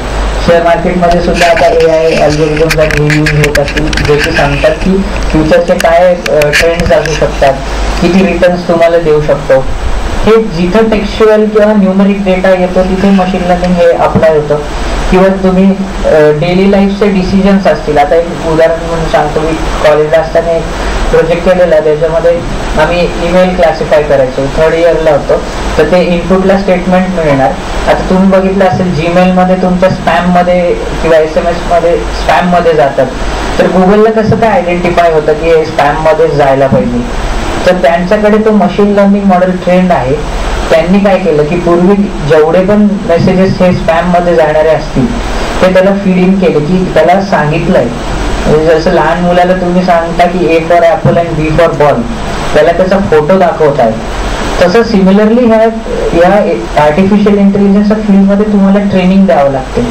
शेअर मार्केटमध्ये सुद्धा आता ए आय अल्गोरिझम यूज होत असतील जे की सांगतात की फ्युचरचे काय ट्रेंड्स असू शकतात किती रिटर्न्स तुम्हाला देऊ शकतो. हे जिथं टेक्स्च्युअल किंवा न्यूमरिक डेटा येतो तिथे मशीन लर्निंग हे अप्लाय होतं. किंवा तुम्ही डेली लाईफचे डिसिजन्स असतील. आता एक उदाहरण म्हणून सांगतो मी कॉलेजला असताना एक प्रोजेक्ट केलेला त्याच्यामध्ये आम्ही ईमेल क्लासिफाय करायचो. थर्ड इयरला होतो. तर ते इनपुटला स्टेटमेंट मिळणार. आता तुम्ही बघितलं असेल जीमेलमध्ये तुमच्या स्पॅममध्ये किंवा एस एम एसमध्ये स्पॅममध्ये जातात. तर गुगलला कसं काय आयडेंटिफाय होतं की हे स्पॅममध्येच जायला पाहिजे? तर त्यांच्याकडे तो मशीन लर्निंग मॉडेल ट्रेंड आहे. त्यांनी काय केलं की पूर्वी जेवढे पण मेसेजेस हे स्पॅममध्ये जाणारे असतील ते त्याला फीड इन केले की त्याला सांगितलंय. म्हणजे जसं लहान मुलाला तुम्ही सांगता की A for apple and B for ball त्याला त्याचा फोटो दाखवताय. तसं सिमिलरली ह्या या आर्टिफिशियल इंटेलिजन्सच्या फील्डमध्ये तुम्हाला ट्रेनिंग द्यावं लागते.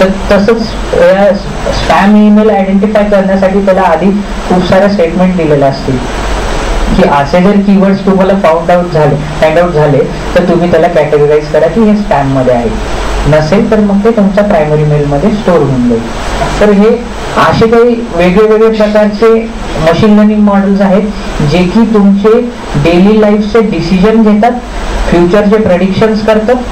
तर तसंच या स्पॅम ईमेल आयडेंटिफाय करण्यासाठी त्याला आधी खूप साऱ्या स्टेटमेंट दिलेल्या असतील. की असे जर कीवर्ड्स तुम्हाला फाउंड आउट झाले फाइंड आउट झाले तर तुम्ही त्याला कॅटेगराईज करा की हे स्पॅममध्ये आहे. नसेल तर मग ते तुमच्या प्रायमरी मेलमध्ये स्टोर होऊन जाईल. तर हे असे काही वेगळे वेगळे प्रकारचे मशीन लर्निंग मॉडेल्स आहेत जे की तुमचे डेली लाईफचे डिसिजन घेतात फ्युचरचे प्रडिक्शन्स करतात.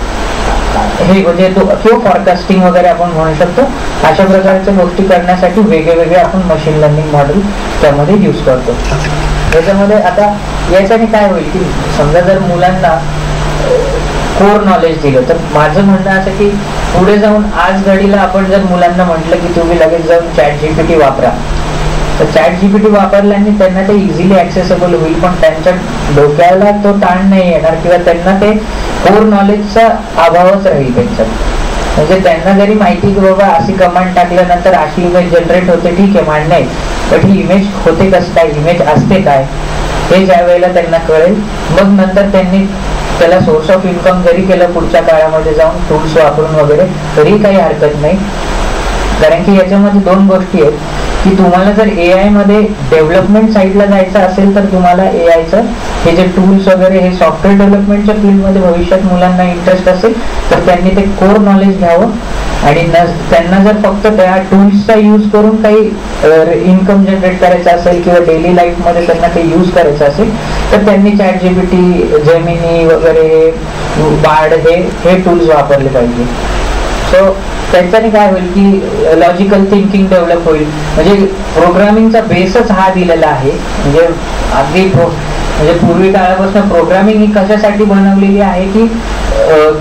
हे म्हणजे किंवा फॉरकास्टिंग वगैरे आपण म्हणू शकतो. अशा प्रकारच्या गोष्टी करण्यासाठी वेगळे वेगळे आपण मशीन लर्निंग मॉडेल त्यामध्ये यूज करतो. याच्यामध्ये आता याच्याने काय होईल की समजा जर मुलांना कोर नॉलेज दिलं तर माझं म्हणणं असं की पुढे जाऊन आज घडीला आपण जर मुलांना म्हटलं की तुम्ही लगेच जाऊन चॅट जीपीटी वापरा. तर चॅट जीपीटी वापरल्याने त्यांना ते इझिली ऍक्सेसेबल होईल पण त्यांच्या डोक्याला तो ताण नाही येणार किंवा त्यांना ते कोर नॉलेजचा अभावच राहील त्यांच्यात. म्हणजे त्यांना जरी माहिती की बाबा अशी कमांड टाकल्यानंतर अशी इमेज जनरेट होते ठीक आहे मान्य आहे. पण ही इमेज होते कसं काय? इमेज असते काय? हे ज्या वेळेला त्यांना कळेल मग नंतर त्यांनी त्याला सोर्स ऑफ इन्कम जरी केलं पुढच्या काळामध्ये जाऊन टूल्स वापरून वगैरे तरी काही हरकत नाही. कारण की याच्यामध्ये दोन गोष्टी आहेत. की तुम्हाला जर ए आयमध्ये डेव्हलपमेंट साईडला जायचं असेल तर तुम्हाला ए आयचं हे जे टूल्स वगैरे हे सॉफ्टवेअर डेव्हलपमेंटच्या फील्डमध्ये भविष्यात मुलांना इंटरेस्ट असेल तर त्यांनी ते कोर नॉलेज घ्यावं. आणि न त्यांना जर फक्त त्या टूल्सचा यूज करून काही इन्कम जनरेट करायचं असेल किंवा डेली लाईफमध्ये त्यांना ते यूज करायचं असेल तर त्यांनी चॅट जीपीटी जेमिनी वगैरे बार्ड हे हे टूल्स वापरले पाहिजे. सो त्याच्याने काय होईल की लॉजिकल थिंकिंग डेव्हलप होईल. म्हणजे प्रोग्रामिंगचा बेसच हा दिलेला आहे. म्हणजे अगदी म्हणजे पूर्वी काळापासून प्रोग्रामिंग ही कशासाठी बनवलेली आहे की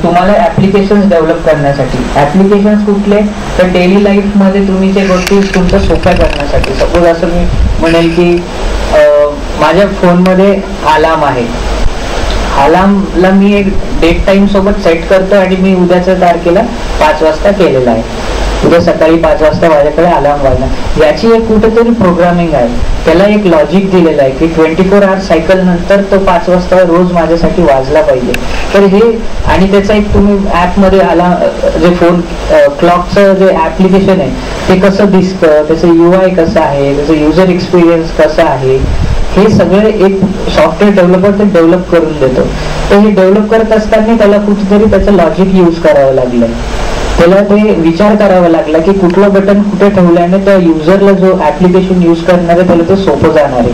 तुम्हाला ऍप्लिकेशन्स डेव्हलप करण्यासाठी. ऍप्लिकेशन्स कुठले? तर डेली लाईफमध्ये तुम्ही ते गोष्टी तुमच्या सोप्या करण्यासाठी. सपोज असं मी म्हणेल की माझ्या फोनमध्ये अलार्म आहे. अलार्मला मी एक डेट टाइम सोबत सेट करतो आणि मी उद्याच्या तारखेला पाच वाजता केलेला आहे. उद्या सकाळी पाच वाजता माझ्याकडे अलार्म वाजला. याची एक कुठेतरी प्रोग्रामिंग आहे. त्याला एक लॉजिक दिलेलं आहे की ट्वेंटी फोर आवर सायकल नंतर तो पाच वाजता रोज माझ्यासाठी वाजला पाहिजे. तर हे आणि त्याचा एक तुम्ही मध्ये आला जे फोन क्लॉकचं जे ऍप्लिकेशन आहे ते कसं दिसतं? त्याचं यू आय कसं आहे? त्याचं युजर एक्सपिरियन्स कसं आहे? हे सगळे एक सॉफ्टवेअर डेव्हलपर ते डेव्हलप करून देतो. तर हे डेव्हलप करत असताना त्याला कुठेतरी त्याचं लॉजिक यूज करावं लागलं. त्याला ते विचार करावा लागला की कुठलं बटन कुठे ठेवल्याने त्या युजरला जो ऍप्लिकेशन यूज करणार आहे त्याला ते सोपं जाणार आहे.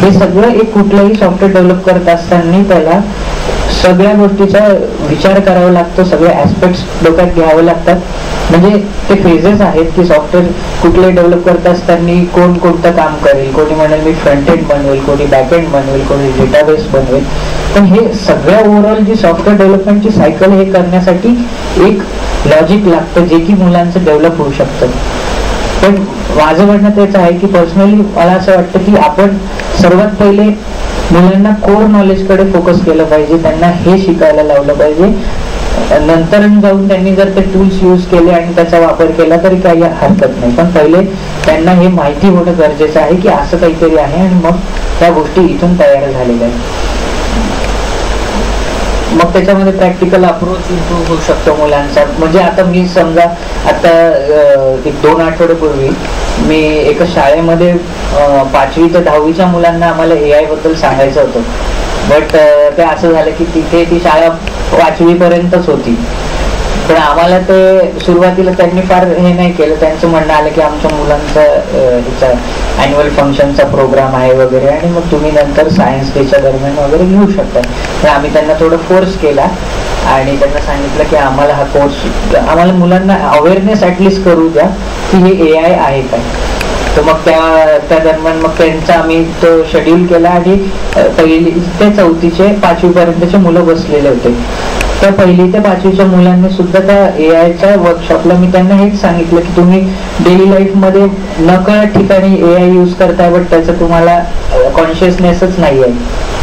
हे सगळं एक कुठलंही सॉफ्टवेअर डेव्हलप करत असताना त्याला सगळ्या गोष्टीचा विचार करावा लागतो सगळे ऍस्पेक्ट डोक्यात घ्यावे लागतात. म्हणजे ते फेजेस आहेत की सॉफ्टवेअर कुठले डेव्हलप करत असताना कोण कोणतं काम करेल? कोणी म्हणेल मी फ्रंट एंड बनवेल कोणी बॅक एंड बनवेल कोणी डेटाबेस बनवेल. पण हे सगळ्या ओव्हरऑल जी सॉफ्टवेअर डेव्हलपमेंटची सायकल हे करण्यासाठी एक लॉजिक लागतं जे की मुलांचं डेव्हलप होऊ शकतं. पण माझं म्हणणं तेच आहे की पर्सनली मला असं वाटतं की आपण सर्वात पहिले मुलांना कोर नॉलेजकडे फोकस केलं पाहिजे. त्यांना हे शिकायला लावलं पाहिजे. नंतर जाऊन त्यांनी जर ते टूल्स यूज केले आणि त्याचा वापर केला तरी काही हरकत नाही. पण पहिले त्यांना हे माहिती होणं गरजेचं आहे की असं काहीतरी आहे आणि मग त्या गोष्टी इथून तयार झालेल्या आहेत. मग त्याच्यामध्ये प्रॅक्टिकल अप्रोच इम्प्रूव्ह होऊ शकतो मुलांचा. म्हणजे आता मी समजा आता एक दोन आठवड्यापूर्वी मी एका शाळेमध्ये पाचवी ते दहावीच्या मुलांना आम्हाला ए आयबद्दल सांगायचं होतं. बट ते असं झालं की तिथे ती शाळा पाचवीपर्यंतच होती. पण आम्हाला ते सुरुवातीला त्यांनी फार हे नाही केलं. त्यांचं म्हणणं आलं की आमच्या मुलांचा अं, अॅन्युअल फंक्शनचा प्रोग्राम आहे वगैरे आणि मग तुम्ही नंतर सायन्स डेच्या दरम्यान वगैरे घेऊ शकता. तर आम्ही त्यांना थोडं फोर्स केला आणि त्यांना सांगितलं की आम्हाला हा कोर्स आम्हाला मुलांना अवेअरनेस ऍटलिस्ट करू द्या की हे ए आय आहे काय तर मग त्या त्या दरम्यान मग त्यांचा आम्ही तो शेड्यूल केला आणि पहिली ते चौथीचे पाचवी पर्यंतचे मुलं बसलेले होते. त्या पहिली ते पाचवीच्या मुलांनी सुद्धा त्या ए आयच्या वर्कशॉपला मी त्यांना हेच सांगितलं की तुम्ही डेली लाईफमध्ये नकळत ठिकाणी ए आय यूज करताय बट त्याचं तुम्हाला कॉन्शियसनेसच नाही आहे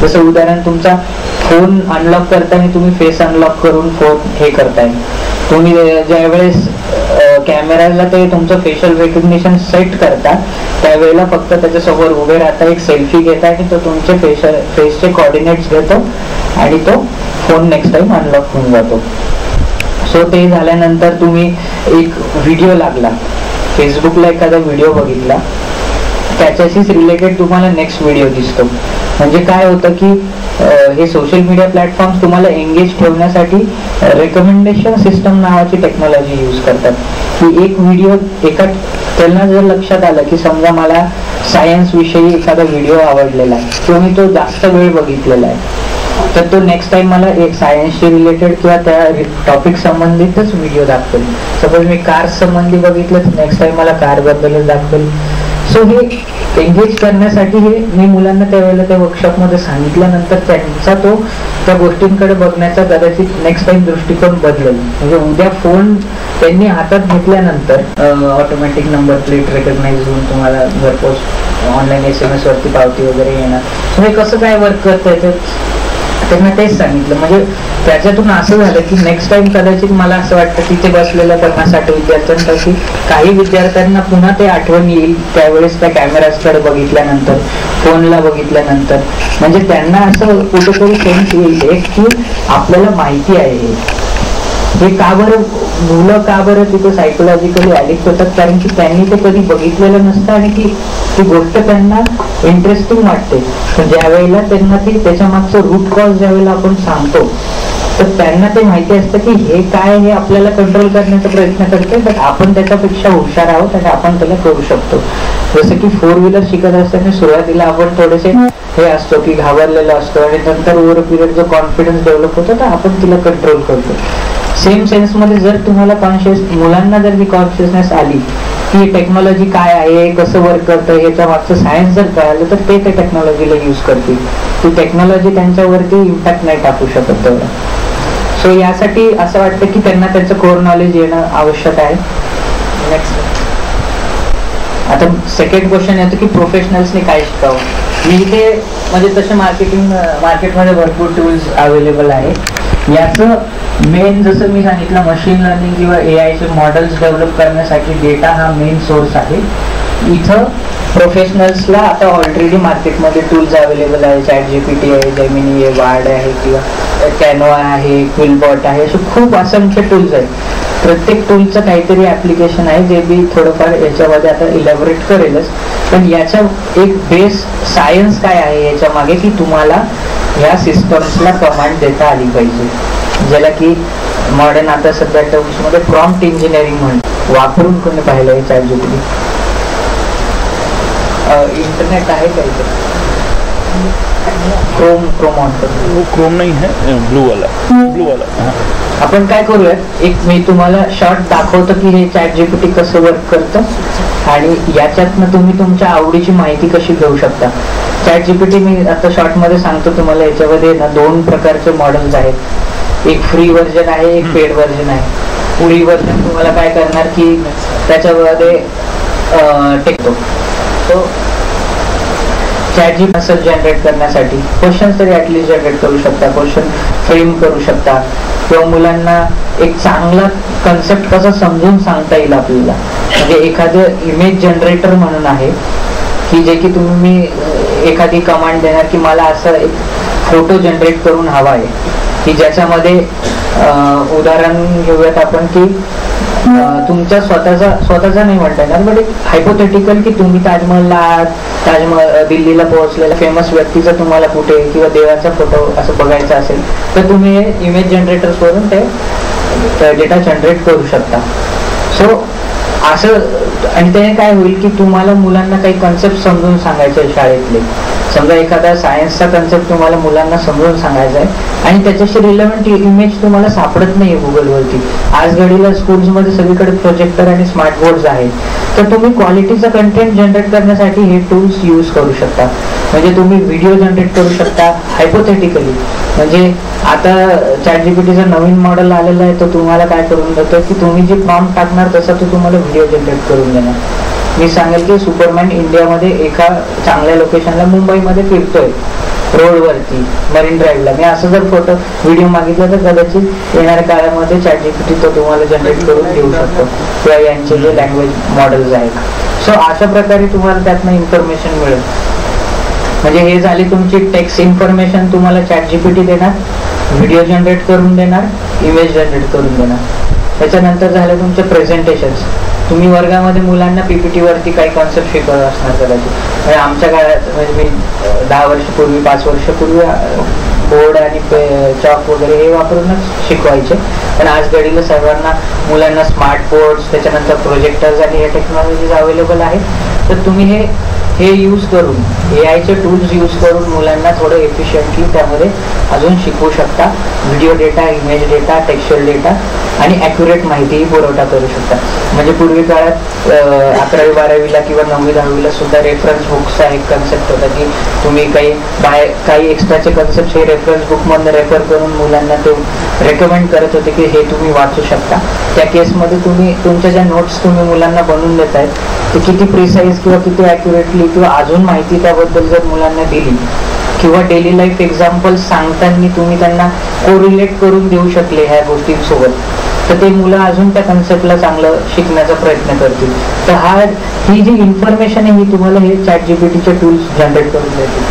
जसं उदाहरण तुमचा फोन अनलॉक करताना तुम्ही फेस अनलॉक करून फोन हे करताय. तुम्ही ज्यावेळेस कॅमेऱ्याला कॅमेराला ते तुमचं फेशियल रेकग्निशन सेट करता त्यावेळेला फक्त त्याच्यासमोर उभे राहता एक सेल्फी घेता की तो तुमचे फेशियल फेसचे कॉर्डिनेट्स घेतो. आणि तो फोन नेक्स्ट टाइम अनलॉक होऊन जातो. सो ते झाल्यानंतर तुम्ही एक व्हिडिओ लागला. फेसबुकला एखादा व्हिडिओ बघितला. त्याच्याशीच रिलेटेड तुम्हाला नेक्स्ट व्हिडिओ दिसतो. म्हणजे काय होतं की हे सोशल मीडिया प्लॅटफॉर्म तुम्हाला एंगेज ठेवण्यासाठी रेकमेंडेशन सिस्टम नावाची टेक्नॉलॉजी यूज करतात. की एक व्हिडिओ एका त्यांना जर लक्षात आलं की समजा मला सायन्स विषयी एखादा व्हिडिओ आवडलेला आहे किंवा मी तो जास्त वेळ बघितलेला आहे तर तो नेक्स्ट टाइम मला एक सायन्सशी रिलेटेड किंवा त्या टॉपिक संबंधितच व्हिडिओ दाखवेल. सपोज मी कार संबंधी बघितलं तर नेक्स्ट टाइम मला कार बद्दलच दाखवेल. सो हे एंगेज करण्यासाठी हे मी मुलांना त्यावेळेला त्या वर्कशॉपमध्ये सांगितल्यानंतर त्यांचा तो त्या गोष्टींकडे बघण्याचा कदाचित नेक्स्ट टाइम दृष्टिकोन बदलेल. म्हणजे उद्या फोन त्यांनी हातात घेतल्यानंतर ऑटोमॅटिक नंबर प्लेट रेकग्नाइज होऊन तुम्हाला घरपोच ऑनलाईन एस एम एस वरती पावती वगैरे येणार. सो हे कसं काय वर्क करतं ते त्यांना तेच सांगितलं. म्हणजे त्याच्यातून असं झालं की नेक्स्ट टाइम कदाचित मला असं वाटतं तिथे बसलेल्या पन्नास साठ विद्यार्थ्यांपैकी काही विद्यार्थ्यांना पुन्हा ते आठवण येईल त्यावेळेस त्या कॅमेराजकडे बघितल्यानंतर फोनला बघितल्यानंतर. म्हणजे त्यांना असं कुठेतरी सेन्स येईल एक की आपल्याला माहिती आहे. हे. का बरं मुलं का बरं तिथे सायकोलॉजिकली ऍडिक्ट होतात? कारण की त्यांनी ते कधी बघितलेलं नसतं आणि की ती गोष्ट त्यांना इंटरेस्टिंग वाटते. पण ज्या वेळेला त्यांना ती त्याच्या मागचं रूट कॉज ज्या वेळेला आपण सांगतो तर त्यांना ते माहिती असतं की हे काय हे आपल्याला कंट्रोल करण्याचा प्रयत्न करते बट आपण त्याच्यापेक्षा हुशार आहोत आणि आपण त्याला करू शकतो. जसं की फोर व्हीलर शिकत असताना सुरुवातीला आपण थोडेसे हे असतो की घाबरलेला असतो आणि नंतर ओव्हर पिरियड जो कॉन्फिडन्स डेव्हलप होतो तर आपण तिला कंट्रोल करतो. सेम सेन्समध्ये जर तुम्हाला कॉन्शियस मुलांना जर ही कॉन्शियसनेस आली की टेक्नॉलॉजी काय आहे कसं वर्क करतं याच्या मागचं सायन्स जर कळालं तर ते त्या टेक्नॉलॉजीला यूज करतील. ती टेक्नॉलॉजी त्यांच्यावरती इम्पॅक्ट नाही टाकू शकत तेवढं. सो यासाठी असं वाटतं की त्यांना त्यांचं कोर नॉलेज येणं आवश्यक आहे. नेक्स्ट आता सेकंड क्वेश्चन येतो की प्रोफेशनल्सने काय शिकावं? मी इथे म्हणजे तसे मार्केटिंग मार्केटमध्ये भरपूर टूल्स अवेलेबल आहे. याचं मेन जसं मी सांगितलं मशीन लर्निंग किंवा ए आयचे मॉडेल्स डेव्हलप करण्यासाठी डेटा हा मेन सोर्स आहे. इथं प्रोफेशनल्सला आता ऑलरेडी मार्केटमध्ये टूल्स अवेलेबल आहे चॅट जीपीटी आहे जेमिनी आहे वार्ड आहे किंवा कॅनोआ आहे क्विलबॉट आहे. असे खूप असंख्य टूल्स आहेत. प्रत्येक टूलचं काहीतरी ऍप्लिकेशन आहे जे मी थोडंफार याच्यामध्ये आता इलॅबोरेट करेलच. पण याचा एक बेस सायन्स काय आहे याच्या मागे की तुम्हाला ह्या सिस्टम्सला कमांड देता आली पाहिजे. ज्याला की मॉडर्न आता सध्या टर्म्समध्ये प्रॉम्प्ट इंजिनिअरिंग म्हणतो वापरून कोणी पाहिलं आहे चॅट जीपीटी इंटरनेट आहे काहीतरी क्रोम क्रोम ऑन क्रोम नहीं है ब्लू वाला. ब्लू वाला. हाँ. आपण काय करूया एक मी तुम्हाला शॉर्ट दाखवतो की हे चॅट जीपीटी कसं वर्क करतं आणि याच्यातनं तुम्ही तुमच्या आवडीची माहिती कशी घेऊ शकता. चॅट जीपीटी मी आता शॉर्टमध्ये सांगतो तुम्हाला याच्यामध्ये ना दोन प्रकारचे मॉडेल्स आहेत. एक फ्री व्हर्जन आहे एक पेड व्हर्जन आहे. फ्री व्हर्जन तुम्हाला काय करणार की त्याच्यामध्ये टेकतो सो चॅट जी जनरेट करण्यासाठी क्वेश्चन तरी ऍटलिस्ट जनरेट करू शकता क्वेश्चन फ्रेम करू शकता. किंवा मुलांना एक चांगला कन्सेप्ट कसा समजून सांगता येईल आपल्याला? म्हणजे एखादं इमेज जनरेटर म्हणून आहे की जे की तुम्ही एखादी कमांड देणार की मला असं एक फोटो जनरेट करून हवा आहे. की ज्याच्यामध्ये उदाहरण घेऊयात आपण की तुमच्या स्वतःचा स्वतःचा नाही म्हणता येणार बट एक हायपोथेटिकल की तुम्ही ताजमहलला आहात ताजमहल दिल्लीला पोहोचलेला फेमस व्यक्तीचा तुम्हाला कुठे किंवा देवाचा फोटो असं बघायचा असेल तर तुम्ही हे इमेज जनरेटर्सवरून ते डेटा जनरेट करू शकता. सो असं आणि त्याने काय होईल की तुम्हाला मुलांना काही कन्सेप्ट समजून सांगायचे शाळेतले. समजा एखादा सायन्सचा कन्सेप्ट तुम्हाला मुलांना समजून सांगायचा आहे आणि त्याच्याशी रिलेव्हंट इमेज तुम्हाला सापडत नाही गुगलवरती आज घडीला स्कूल्समध्ये सगळीकडे प्रोजेक्टर आणि स्मार्ट बोर्ड आहेत. तर तुम्ही क्वालिटीचा कंटेंट जनरेट करण्यासाठी हे टूल्स यूज करू शकता. म्हणजे तुम्ही व्हिडिओ जनरेट करू शकता हायपोथेटिकली म्हणजे आता चॅट जीपीटीचा नवीन मॉडेल आलेला आहे तो तुम्हाला काय करून देतो? की तुम्ही जे प्रॉम्प्ट टाकणार तसा तो तुम्हाला व्हिडिओ जनरेट करून देणार. मी सांगेल की सुपरमॅन इंडियामध्ये एका चांगल्या लोकेशनला मुंबईमध्ये फिरतोय रोडवरती मरीन ड्राईव्हला. मी असं जर फोटो व्हिडिओ मागितला तर कदाचित येणाऱ्या काळामध्ये चॅट जीपीटी तो तुम्हाला जनरेट करून देऊ शकतो किंवा यांचे जे लँग्वेज मॉडेल्स आहेत. सो अशा प्रकारे तुम्हाला त्यातनं इन्फॉर्मेशन मिळेल. म्हणजे हे झाली तुमची टेक्स्ट इन्फॉर्मेशन तुम्हाला चॅट जीपीटी देणार व्हिडिओ जनरेट करून देणार इमेज जनरेट करून देणार. त्याच्यानंतर झालं तुमचे प्रेझेंटेशन्स तुम्ही वर्गामध्ये मुलांना पीपीटी वरती काही कॉन्सेप्ट शिकवत असणार कदाचित. म्हणजे आमच्या काळात म्हणजे मी दहा वर्षपूर्वी पाच वर्षपूर्वी बोर्ड आणि चॉक वगैरे हे वापरूनच शिकवायचे. पण आज घडीला सर्वांना मुलांना स्मार्ट बोर्ड्स त्याच्यानंतर प्रोजेक्टर्स आणि हे टेक्नॉलॉजीज अवेलेबल आहेत. तर तुम्ही हे हे यूज करून ए आयचे टूल्स यूज करून मुलांना थोडं एफिशियंटली त्यामध्ये अजून शिकवू शकता. Video data image data texture data आणि ॲक्युरेट माहितीही पुरवठा करू शकता. म्हणजे पूर्वी काळात अकरावी बारावीला किंवा नववी दहावीला सुद्धा रेफरन्स बुक्सचा एक कन्सेप्ट होता की तुम्ही काही बाहेर काही एक्स्ट्राचे कन्सेप्ट हे रेफरन्स बुकमधून रेफर करून मुलांना ते रेकमेंड करत होते की हे तुम्ही वाचू शकता. त्या केसमध्ये तुम्ही तुमच्या ज्या नोट्स तुम्ही मुलांना बनवून देत आहेत ते किती प्रिसाईज किंवा किती ॲक्युरेटली किंवा अजून माहिती त्याबद्दल जर मुलांना दिली किंवा डेली लाईफ एक्झाम्पल सांगताना तुम्ही त्यांना कोरिलेट करून देऊ शकले ह्या गोष्टींसोबत तर ते मुलं अजून त्या कन्सेप्टला चांगलं शिकण्याचा प्रयत्न करतील. तर हा ही जी इन्फॉर्मेशन आहे ही तुम्हाला हे चॅट जीपीटीचे टूल्स जनरेट करून देतील.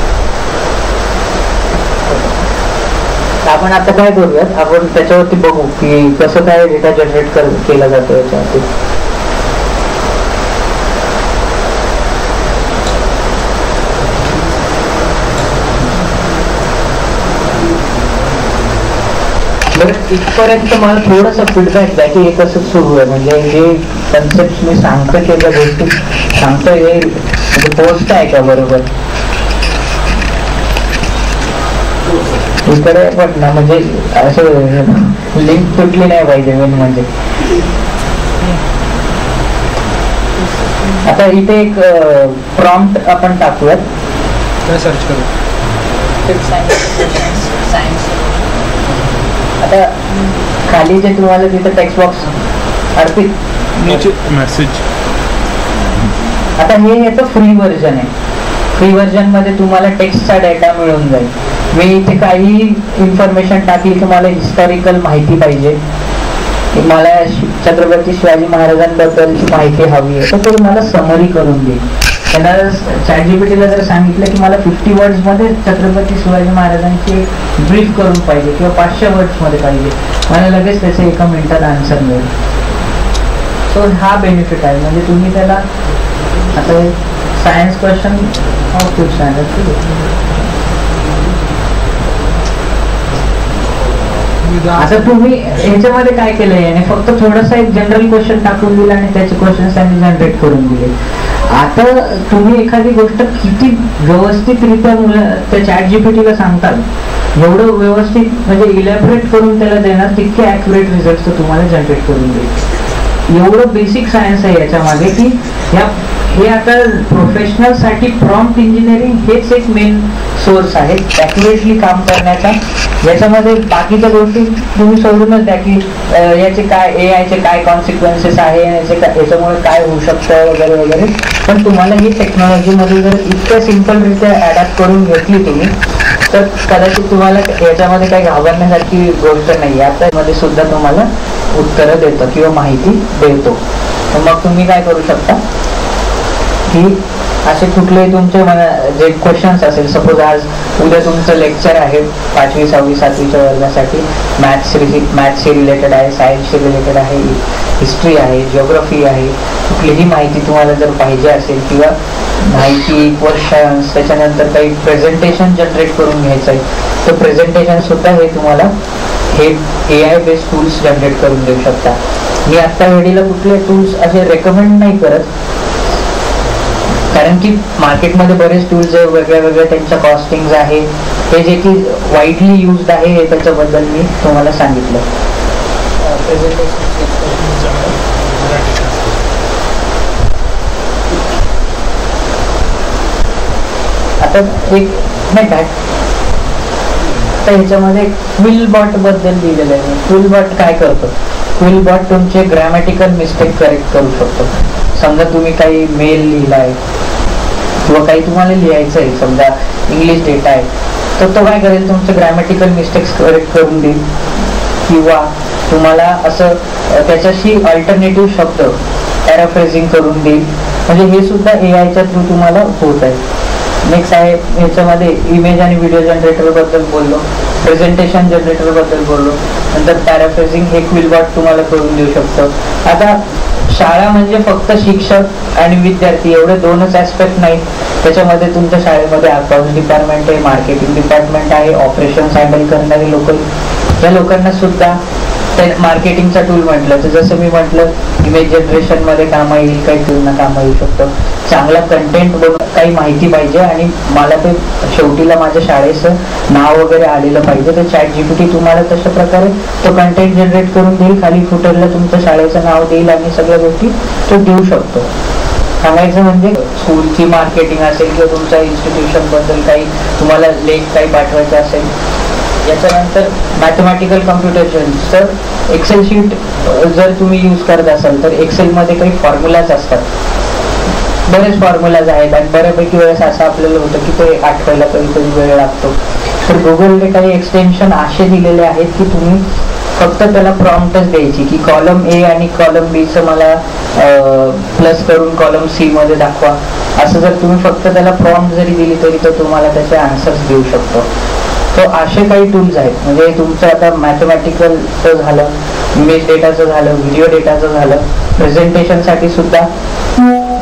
आपण आता काय करूयात? आपण त्याच्यावरती बघू की कसं काय डेटा जनरेट कर केला जातो याच्यावरती. बरं इथपर्यंत मला थोडंसं फीडबॅक द्या की हे कसं सुरू आहे. म्हणजे हे कन्सेप्ट मी सांगतो की ज्या गोष्टी सांगतो हे म्हणजे पोस्ट आहे का बरोबर? इकडे पण ना म्हणजे असं लिंक तुटली नाही पाहिजे मेन म्हणजे. आता इथे एक प्रॉम्प्ट आपण टाकूयात. काय सर्च करू? आता खाली जे तुम्हाला तिथे टेक्स्ट बॉक्स अर्पित. नीचे मैसेज आता हे याचं फ्री व्हर्जन आहे. फ्री व्हर्जनमध्ये तुम्हाला टेक्स्टचा डेटा मिळून जाईल. मी इथे काही इन्फॉर्मेशन टाकली की मला हिस्टॉरिकल माहिती पाहिजे. मला शि- छत्रपती शिवाजी महाराजांबद्दलची माहिती हवी आहे. तर ते मला समरी करून देईल त्याला चॅटजीपीटीला जर सांगितलं की मला फिफ्टी वर्ड्समध्ये छत्रपती शिवाजी महाराजांची ब्रीफ करून पाहिजे किंवा पाचशे वर्ड्समध्ये पाहिजे मला लगेच त्याचे एका मिनिटात आन्सर मिळेल. सो हा बेनिफिट आहे. म्हणजे तुम्ही त्याला आता science question of fifth standard आता तुम्ही ह्याच्यामध्ये काय केलंय? याने फक्त थोडासा एक जनरल क्वेश्चन टाकून दिला आणि त्याचे क्वेश्चन त्यांनी जनरेट करून दिले. आता तुम्ही एखादी गोष्ट किती व्यवस्थितरित्या मुलं त्या चॅट जीपीटीला सांगतात एवढं व्यवस्थित म्हणजे इलॅबरेट करून त्याला देणार तितके ॲक्युरेट रिझल्ट तुम्हाला जनरेट करून देईल. एवढं बेसिक सायन्स आहे याच्यामागे की या हे आता प्रोफेशनलसाठी प्रॉम्प्ट इंजिनिअरिंग हेच एक मेन सोर्स आहे. ॲक्युरेटली काम करण्याचा. याच्यामध्ये बाकीच्या गोष्टी तुम्ही सोडूनच द्या की याचे काय ए आयचे काय कॉन्सिक्वेन्सेस आहे याचे काय याच्यामुळे काय होऊ शकतं वगैरे वगैरे. पण तुम्हाला ही टेक्नॉलॉजीमध्ये जर इतक्या सिम्पलरित्या ॲडॅप्ट करून घेतली तुम्ही तर कदाचित तुम्हाला याच्यामध्ये काही घाबरण्यासारखी गोष्ट नाही. आहे आता मध्ये सुद्धा तुम्हाला उत्तरं देतो किंवा माहिती देतो. तर मग तुम्ही काय करू शकता? की असे कुठलेही तुमचे मला जे क्वेश्चन्स असेल सपोज आज उद्या तुमचं लेक्चर आहे पाचवी सहावी सातवीच्या वर्गासाठी. मॅथ्स मॅथ्सशी रिलेटेड आहे सायन्सशी रिलेटेड आहे हिस्ट्री आहे जिओग्राफी आहे. कुठलीही माहिती तुम्हाला जर पाहिजे असेल किंवा माहिती क्वेश्चन्स त्याच्यानंतर काही प्रेझेंटेशन जनरेट करून घ्यायचं आहे तर प्रेझेंटेशन सुद्धा हे तुम्हाला हे A I based tools generate करून देऊ शकता. मी आत्ता वेळीला कुठले टूल्स असे रेकमेंड नाही करत कारण की मार्केटमध्ये बरेच टूल्स आहे वेगळ्या वेगळ्या त्यांच्या कॉस्टिंग आहे. ते जे की वाईडली युज्ड आहे हे त्याच्याबद्दल मी तुम्हाला सांगितलं. आता एक नाही काय तर ह्याच्यामध्ये क्विल बॉटबद्दल लिहिलेलं आहे. क्विल बॉट काय करतो? क्विल बॉट तुमचे ग्रॅमॅटिकल मिस्टेक करेक्ट करू शकतो. समजा तुम्ही काही मेल लिहिलाय. किंवा काही तुम्हाला लिहायचं आहे समजा इंग्लिश डेटा आहे तर तो काय करेल? तुमचे ग्रॅमॅटिकल मिस्टेक्स करेक्ट करून देईल. किंवा तुम्हाला असं त्याच्याशी अल्टरनेटिव्ह शब्द पॅराफ्रेझिंग करून देईल. म्हणजे हे सुद्धा ए आयच्या थ्रू तुम्हाला होत आहे. नेक्स्ट आहे ह्याच्यामध्ये इमेज आणि व्हिडिओ जनरेटरबद्दल बोललो. प्रेझेंटेशन जनरेटरबद्दल बोललो. नंतर पॅराफ्रेझिंग हे क्विलबॉट तुम्हाला करून देऊ शकतं. आता शाळा म्हणजे फक्त शिक्षक आणि विद्यार्थी एवढे दोनच ऍस्पेक्ट नाही त्याच्यामध्ये तुमच्या शाळेमध्ये अकाउंट डिपार्टमेंट आहे मार्केटिंग डिपार्टमेंट आहे ऑपरेशन हँडल करणारे लोक या लोकांना सुद्धा ते मार्केटिंगचा टूल म्हटलं. तर जसं मी म्हटलं इमेज जनरेशनमध्ये काम येईल काही टूलना काम येऊ शकतं. चांगला कंटेंट बनवून काही माहिती पाहिजे आणि मला ते शेवटीला माझ्या शाळेचं नाव वगैरे आलेलं पाहिजे. तर चॅट जीपीटी तुम्हाला तशा प्रकारे तो कंटेंट जनरेट करून देईल. खाली फुटरला तुमच्या शाळेचं नाव देईल आणि सगळ्या गोष्टी तो देऊ शकतो. सांगायचं म्हणजे स्कूलची मार्केटिंग असेल किंवा तुमच्या इन्स्टिट्यूशनबद्दल काही तुम्हाला लेख काही पाठवायचा असेल याच्यानंतर मॅथमॅटिकल कम्प्युटेशन तर एक्सेल शीट जर तुम्ही यूज करत असाल तर एक्सेलमध्ये काही फॉर्म्युलाज असतात. बरेच फॉर्म्युलाज आहेत आणि बऱ्यापैकी वेळेस असं आपल्याला होतं की ते आठवायला कधी कधी वेळ लागतो. तर गुगलने काही एक्सटेन्शन असे दिलेले आहेत की तुम्ही फक्त त्याला प्रॉम्प्टच द्यायची की कॉलम ए आणि कॉलम बीचं मला प्लस करून कॉलम सी मध्ये दाखवा. असं जर तुम्ही फक्त त्याला प्रॉम्प्ट जरी दिली तरी तो तुम्हाला त्याचे आन्सर्स देऊ शकतो. सो असे काही टूल्स आहेत. म्हणजे तुमचं आता मॅथमॅटिकलचं झालं इमेज डेटाचं झालं व्हिडिओ डेटाचं झालं. प्रेझेंटेशनसाठी सुद्धा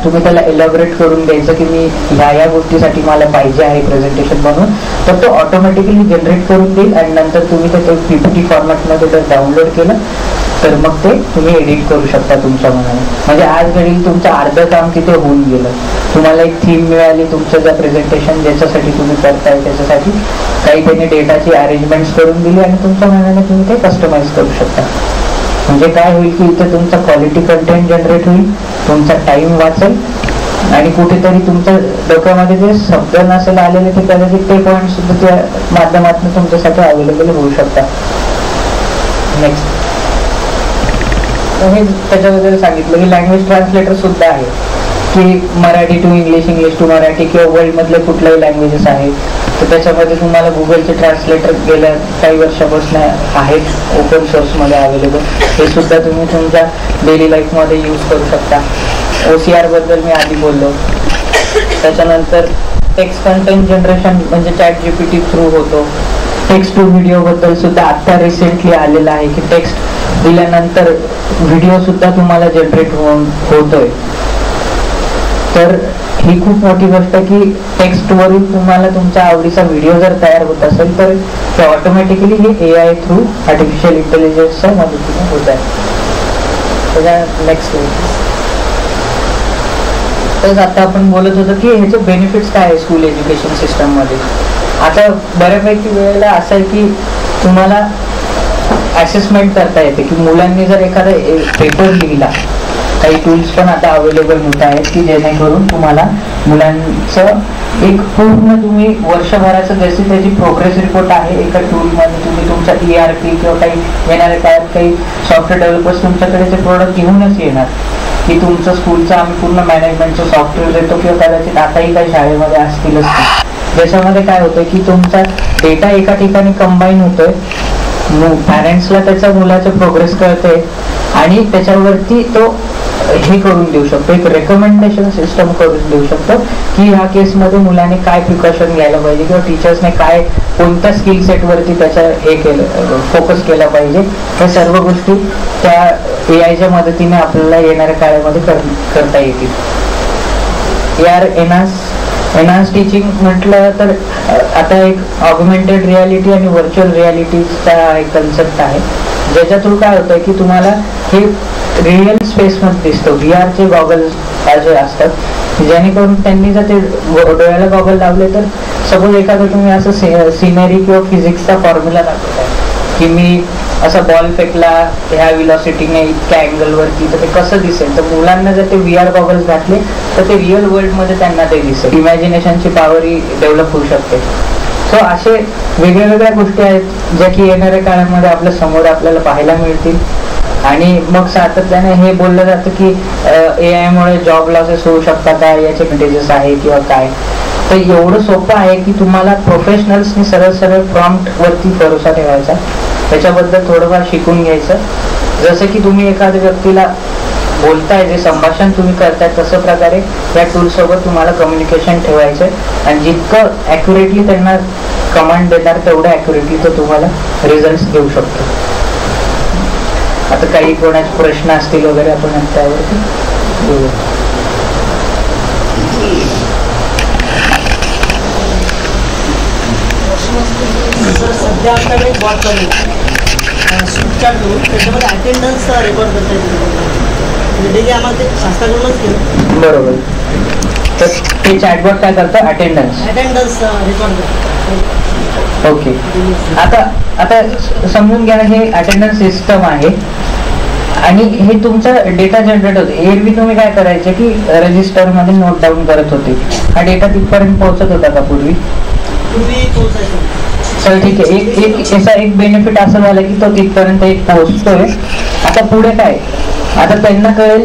तुम्ही त्याला एलॅबरेट करून द्यायचं की मी ह्या या गोष्टीसाठी मला पाहिजे आहे प्रेझेंटेशन बनवून तर तो ऑटोमॅटिकली जनरेट करून देईल आणि नंतर तुम्ही ते पीपीटी फॉर्मॅटमध्ये जर डाउनलोड केलं. तर मग ते तुम्ही एडिट करू शकता तुमच्या मनाने. म्हणजे आज घरी तुमचं अर्धं काम तिथे होऊन गेलं. तुम्हाला एक थीम मिळाली तुमचं ज्या प्रेझेंटेशन ज्याच्यासाठी तुम्ही करताय त्याच्यासाठी काही त्यांनी डेटाची अरेंजमेंट्स करून दिली आणि तुमच्या मनाने तुम्ही ते कस्टमाइज करू शकता. म्हणजे काय होईल की इथे तुमचा क्वालिटी कंटेंट जनरेट होईल तुमचा टाइम वाचेल आणि कुठेतरी तुमच्या डोक्यामध्ये जे शब्द नसेल आलेले ते कदाचित ते पॉईंट सुद्धा त्या माध्यमातून तुमच्यासाठी अवेलेबल होऊ शकतात. नेक्स्ट हे त्याच्याबद्दल सांगितलं. की लँग्वेज ट्रान्सलेटर सुद्धा आहे. की Marathi to English English to Marathi किंवा वर्ल्ड मधले कुठल्याही लँग्वेजेस आहेत. तर त्याच्यामध्ये तुम्हाला गुगलचे ट्रान्सलेटर गेल्या काही वर्षापासून आहेत. ओपन सोर्समध्ये अवेलेबल हे सुद्धा तुम्ही तुमच्या डेली लाईफमध्ये यूज करू शकता. ओ सी आरबद्दल मी आधी बोललो. त्याच्यानंतर टेक्स्ट कंटेंट जनरेशन म्हणजे चॅट जीपीटी थ्रू होतो. टेक्स्ट टू व्हिडिओ बद्दल सुद्धा आता रिसेंटली आलेला आहे की टेक्स्ट दिल्यानंतर व्हिडिओ सुद्धा तुम्हाला जनरेट होऊन होतोय. तर ही खूप मोठी गोष्ट आहे की टेक्स्टवरून तुम्हाला तुमच्या आवडीचा व्हिडिओ जर तयार होत असेल तर ते ऑटोमॅटिकली हे ए आय थ्रू आर्टिफिशियल इंटेलिजन्सच्या मदतीने होत आहे. नेक्स्ट तर आता आपण बोलत होतो की ह्याचे बेनिफिट्स काय आहे स्कूल एज्युकेशन सिस्टममध्ये आता बऱ्यापैकी वेळेला असं आहे की तुम्हाला असेसमेंट करता येते की मुलांनी जर एखादा पेपर लिहिला काही टूल्स पण आता अवेलेबल होत आहेत की जेणेकरून तुम्हाला मुलांचं एक पूर्ण तुम्ही वर्षभराचं जशी त्याची प्रोग्रेस रिपोर्ट आहे एका टूलमध्ये तुम्ही तुमचा ई आर पी किंवा काही येणाऱ्या काळात काही सॉफ्टवेअर डेव्हलपर्स तुमच्याकडे ते प्रोडक्ट घेऊनच येणार. की तुमचं स्कूलचं आम्ही पूर्ण मॅनेजमेंटचं सॉफ्टवेअर देतो किंवा कदाचित आताही काही शाळेमध्ये असतीलच. ज्याच्यामध्ये काय होतं की तुमचा डेटा एका ठिकाणी कंबाईन होतोय पॅरेंट्सला त्याच्या मुलाचं प्रोग्रेस कळते आणि त्याच्यावरती तो हे करून देऊ शकतो एक रेकमेंडेशन सिस्टम करून देऊ शकतो की ह्या केसमध्ये मुलाने काय प्रिकॉशन घ्यायला पाहिजे किंवा टीचर्सने काय कोणत्या स्किल सेटवरती त्याच्या हे केलं फोकस केला पाहिजे ह्या सर्व गोष्टी त्या ए आयच्या मदतीने आपल्याला येणाऱ्या काळामध्ये कर करता येतील. ए आर एनास एनहान्स टीचिंग म्हटलं तर आता एक ऑगमेंटेड रियालिटी आणि व्हर्च्युअल रियालिटीचा एक कन्सेप्ट आहे. ज्याच्या थ्रू काय होतं की तुम्हाला हे रिअल स्पेसमध्ये दिसतो. व्ही आरचे गॉगल्स जे असतात. जेणेकरून त्यांनी जर ते डोळ्याला गॉगल लावले तर सपोज एखादं तुम्ही असं सिनरी किंवा फिजिक्सचा फॉर्म्युला दाखवताय. की मी असा बॉल फेकला ह्या विलॉसिटीने इतक्या अँगलवरती तर ते कसं दिसेल? तर मुलांना जर ते व्ही आर गॉगल्स घातले तर ते रिअल वर्ल्डमध्ये त्यांना ते दिसेल. इमॅजिनेशनची पॉवर ही डेव्हलप होऊ शकते. सो असे वेगळ्या वेगळ्या गोष्टी आहेत ज्या की येणाऱ्या काळामध्ये आपल्यासमोर आपल्याला पाहायला मिळतील. आणि मग सातत्याने हे बोललं जातं की ए आयमुळे जॉब लॉसेस होऊ शकतात का याचे कंटेजेस आहे किंवा काय. तर एवढं सोपं आहे की तुम्हाला प्रोफेशनल्सनी सरळ सरळ प्रॉम्प्ट वरती भरोसा ठेवायचा त्याच्याबद्दल थोडंफार शिकून घ्यायचं. जसं की तुम्ही एखाद्या व्यक्तीला बोलताय जे संभाषण तुम्ही करताय तसं प्रकारे या टूल सोबत तुम्हाला कम्युनिकेशन ठेवायचं आहे आणि जितकं ॲक्युरेटली त्यांना कमांड देणार तेवढं ॲक्युरेटली तो तुम्हाला रिझल्ट देऊ शकतो. आता काही कोणाचे प्रश्न असतील वगैरे आपण त्यावरती सर सध्या आपल्याकडे एक बॉट चालू स्विपचार्ट म्हणून त्याच्यामध्ये अटेंडन्स रेकॉर्ड करता येते म्हणजे डेली आम्हाला ते केलं बरोबर. तर ते चॅटबॉट काय करतं? अटेंडन्स अटेंडन्स रेकॉर्ड करतो. ओके आता आता समजून घ्या हे अटेंडन्स सिस्टम आहे. आणि हे तुमचा डेटा जनरेट होतो. एरवी तुम्ही काय करायचे की रजिस्टरमध्ये नोट डाऊन करत होते. हा डेटा तिथपर्यंत पोहोचत होता का पूर्वी? चल ठीक आहे. एक एक याचा एक बेनिफिट असं झालं की तो तिथपर्यंत एक पोहोचतोय. आता पुढे काय? आता त्यांना कळेल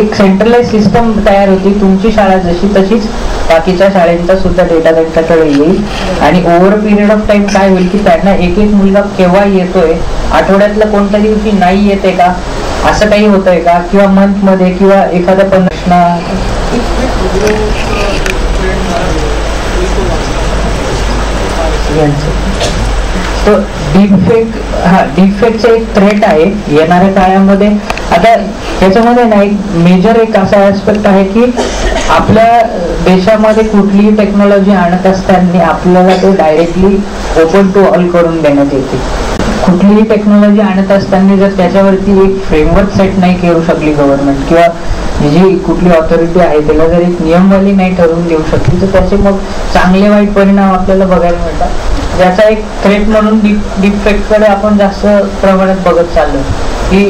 एक सेंट्रलाइज सिस्टम तयार होती. तुमची शाळा जशी तशीच बाकीच्या शाळेंचा सुद्धा डेटा त्यांच्याकडे येईल. आणि ओव्हर पिरियड ऑफ टाइम काय होईल की त्यांना एक एक मुलगा केव्हा येतोय? आठवड्यातला कोणत्या दिवशी नाही येते का? असं काही होतंय का? किंवा मंथमध्ये किंवा एखाद्या प्रश्न? तो डीपफेक हा डीपफेकचं एक थ्रेट आहे येणाऱ्या काळामध्ये. आता याच्यामध्ये ना एक मेजर एक असा ऍस्पेक्ट आहे की आपल्या देशामध्ये कुठलीही टेक्नॉलॉजी आणत असताना आपल्याला ते डायरेक्टली ओपन टू ऑल करून देण्यात येते. कुठलीही टेक्नॉलॉजी आणत असताना जर त्याच्यावरती एक फ्रेमवर्क सेट नाही करू शकली गव्हर्नमेंट किंवा जी कुठली ऑथॉरिटी आहे त्याला जर एक नियमवाली नाही ठरवून देऊ शकली तर त्याचे मग चांगले वाईट परिणाम आपल्याला बघायला मिळतात. ज्याचा एक थ्रेट म्हणून डीप डीपफेक्टकडे आपण जास्त प्रमाणात बघत चाललो की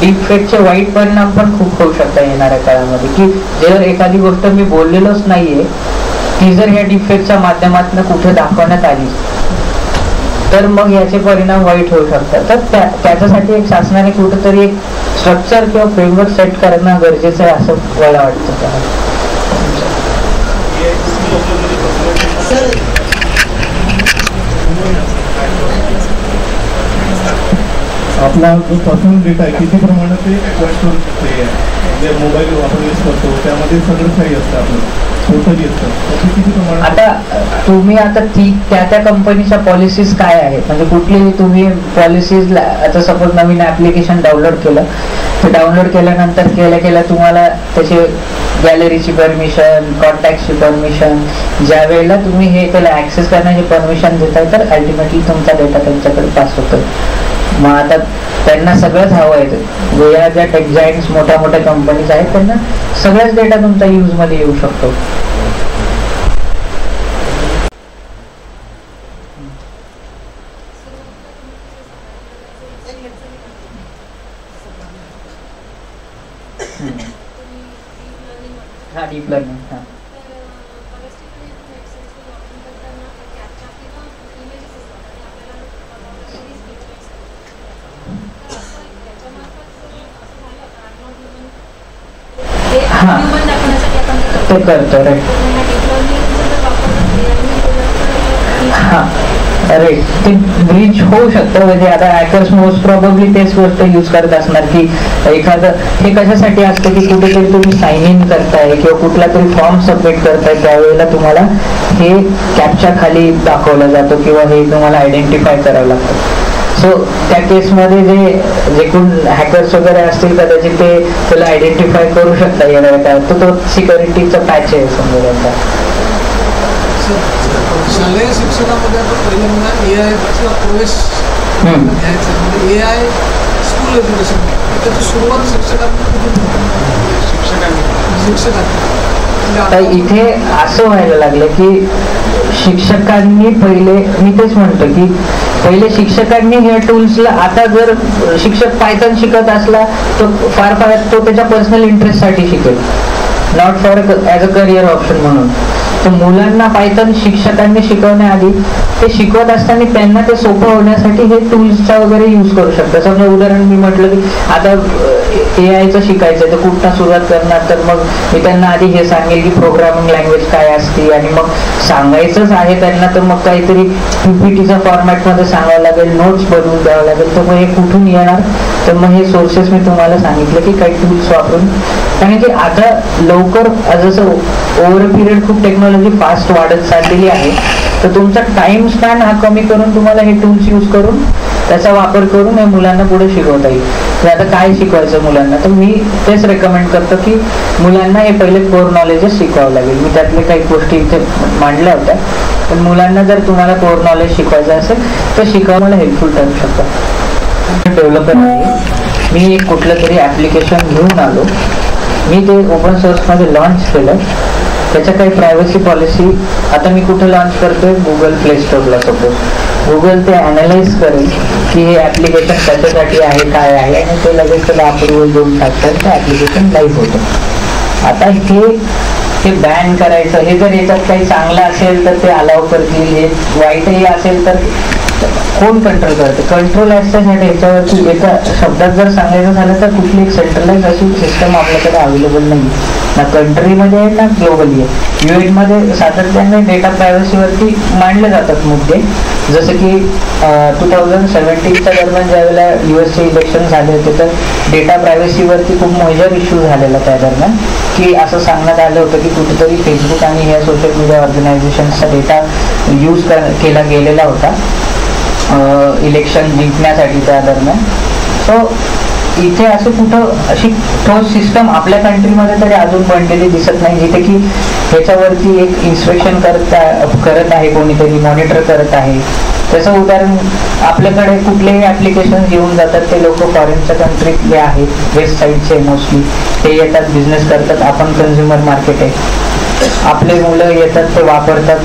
डीपफेक्टचे वाईट परिणाम पण खूप होऊ शकतात येणाऱ्या काळामध्ये. की जर एखादी गोष्ट मी बोललेलोच नाहीये ती जर ह्या डिफेक्टच्या माध्यमातून कुठे दाखवण्यात आली तर मग याचे परिणाम वाईट होऊ शकतात. तर त्या त्याच्यासाठी एक शासनाने कुठंतरी एक स्ट्रक्चर किंवा फ्रेमवर्क सेट करणं गरजेचं आहे असं मला वाटतं सर आपला जो पर्सनल डेटा आहे? किती प्रमाणात ते ॲक्वायर मोबाईल आपण यूज करतो त्यामध्ये सगळं काही असतं आपलं. आता तुम्ही आता ती त्या त्या कंपनीच्या पॉलिसीज काय आहेत? म्हणजे कुठलीही तुम्ही पॉलिसीज आता सपोज नवीन ऍप्लिकेशन डाउनलोड केलं. तर डाउनलोड केल्यानंतर केल्या केल्या तुम्हाला त्याचे गॅलरीची परमिशन कॉन्टॅक्टची परमिशन ज्या वेळेला तुम्ही हे त्याला ऍक्सेस करण्याची परमिशन देताय तर अल्टिमेटली तुमचा डेटा त्यांच्याकडे पास होतो मग आता त्यांना सगळंच हवं आहे. जे ज्या टेक जायंट्स मोठ्या मोठ्या कंपनीज आहेत त्यांना सगळाच डेटा तुमचा युजमध्ये येऊ शकतो. हा डीप लर्निंग हा हा. ते करतो रे हा. ते ब्रिज होऊ शकतो म्हणजे आता हॅकर्स मोस्ट प्रॉब्ली तेच गोष्ट यूज करत असणार की एखादं हे कशासाठी असतं की कुठेतरी तुम्ही साइन इन करताय किंवा कुठला तरी फॉर्म सबमिट करताय त्यावेळेला तुम्हाला हे कॅपच्या खाली दाखवलं जातो किंवा हे तुम्हाला आयडेंटिफाय करावं लागतं. सो त्या केसमध्ये जे जे कोण हॅकर्स वगैरे असतील कदाचित ते त्याला आयडेंटिफाय करू शकता येणार काय तर तो सिक्युरिटीचा पॅच आहे समजा त्यांचा शालेय शिक्षणामध्ये पहिल्यांदा ए आयचा प्रवेश म्हणजे ए आय स्कूल एज्युकेशन त्याची सुरुवात शिक्षकांनी म्हणजे इथे असं व्हायला लागलं की शिक्षकांनी पहिले मी तेच म्हणतो की पहिले शिक्षकांनी ह्या टूल्सला आता जर शिक्षक पायथन शिकत असला तर फार फार तो त्याच्या पर्सनल इंटरेस्टसाठी शिकेल. Not for as a career option म्हणून. तर मुलांना पायथन शिक्षकांनी शिकवण्याआधी ते शिकवत असताना त्यांना ते सोपं होण्यासाठी हे टूल्सचा वगैरे यूज करू शकतात. समजा उदाहरण मी म्हटलं की आता ए आयचं शिकायचं तर कुठनं सुरुवात करणार? तर मग मी त्यांना आधी हे सांगेल की प्रोग्रामिंग लँग्वेज काय असते आणि मग सांगायचंच आहे त्यांना तर मग काहीतरी पीपीटीचा फॉर्मॅटमध्ये सांगावं लागेल नोट्स बनवून द्यावं लागेल. तर मग हे कुठून येणार? तर मग हे सोर्सेस मी तुम्हाला सांगितलं की काही टूल्स वापरून. कारण की आता लवकर जसं ओव्हर पिरियड खूप टेक्नॉलॉजी म्हणजे फास्ट वाढत चाललेली आहे. तर तुमचा टाइम स्पॅन हा कमी करून तुम्हाला हे टूल्स यूज करून त्याचा वापर करून हे मुलांना पुढे शिकवता येईल. तर आता काय शिकवायचं मुलांना? तर मी तेच रेकमेंड करतो की मुलांना हे पहिले कोर नॉलेजच शिकवावं लागेल. मी त्यातले काही गोष्टी इथे मांडल्या होत्या. पण मुलांना जर तुम्हाला कोर नॉलेज शिकवायचं असेल तर शिकवायला हेल्पफुल ठरू शकतं. डेव्हलपर मी एक कुठलं तरी ॲप्लिकेशन घेऊन आलो. मी ते ओपन सोर्समध्ये लॉन्च केलं. त्याच्या काही प्रायव्हसी पॉलिसी आता मी कुठे लॉन्च करतोय? गुगल प्ले स्टोरला सपोज गुगल ते अनालाइज करेल की हे ॲप्लिकेशन कशासाठी आहे काय आहे आणि ते लगेच त्याला अप्रुव्हल देऊन टाकतात. ते ॲप्लिकेशन लाईव्ह होतं. आता हे ते बॅन करायचं हे जर याच्यात काही चांगलं असेल तर ते अलाव करतील. हे वाईटही असेल तर कोण कंट्रोल करते? कंट्रोल असण्यासाठी याच्यावरती एका शब्दात जर सांगायचं झालं तर कुठली एक सेंट्रलाइज अशी सिस्टम आपल्याकडे अवेलेबल नाही ना कंट्रीमध्ये आहे ना ग्लोबली आहे. यू सातत्याने डेटा प्रायव्हसीवरती मांडले जातात मुद्दे. जसं की टू थाउजंड सेव्हन्टीनच्या दरम्यान ज्यावेळेला यू एसचे इलेक्शन झाले होते तर डेटा प्रायव्हसीवरती खूप मेजर इश्यू झालेला त्या दरम्यान. की असं सांगण्यात आलं होतं की कुठेतरी फेसबुक आणि ह्या सोशल मीडिया ऑर्गनायझेशनचा डेटा यूज केला गेलेला होता. इलेक्शन जिंकण्यासाठी त्या दरम्यान. सो इथे असं कुठं अशी ठोस सिस्टम आपल्या कंट्रीमध्ये तरी अजून बनलेली दिसत नाही. जिथे की ह्याच्यावरती एक इन्स्पेक्शन करत करत आहे कोणीतरी मॉनिटर करत आहे. त्याचं उदाहरण आपल्याकडे कुठलेही ॲप्लिकेशन येऊन जातात ते लोक फॉरेनच्या कंट्रीतले आहेत. वेस्ट साईडचे मोस्टली ते येतात बिझनेस करतात. आपण कन्झ्युमर मार्केट आहे. आपले मुलं येतात ते वापरतात.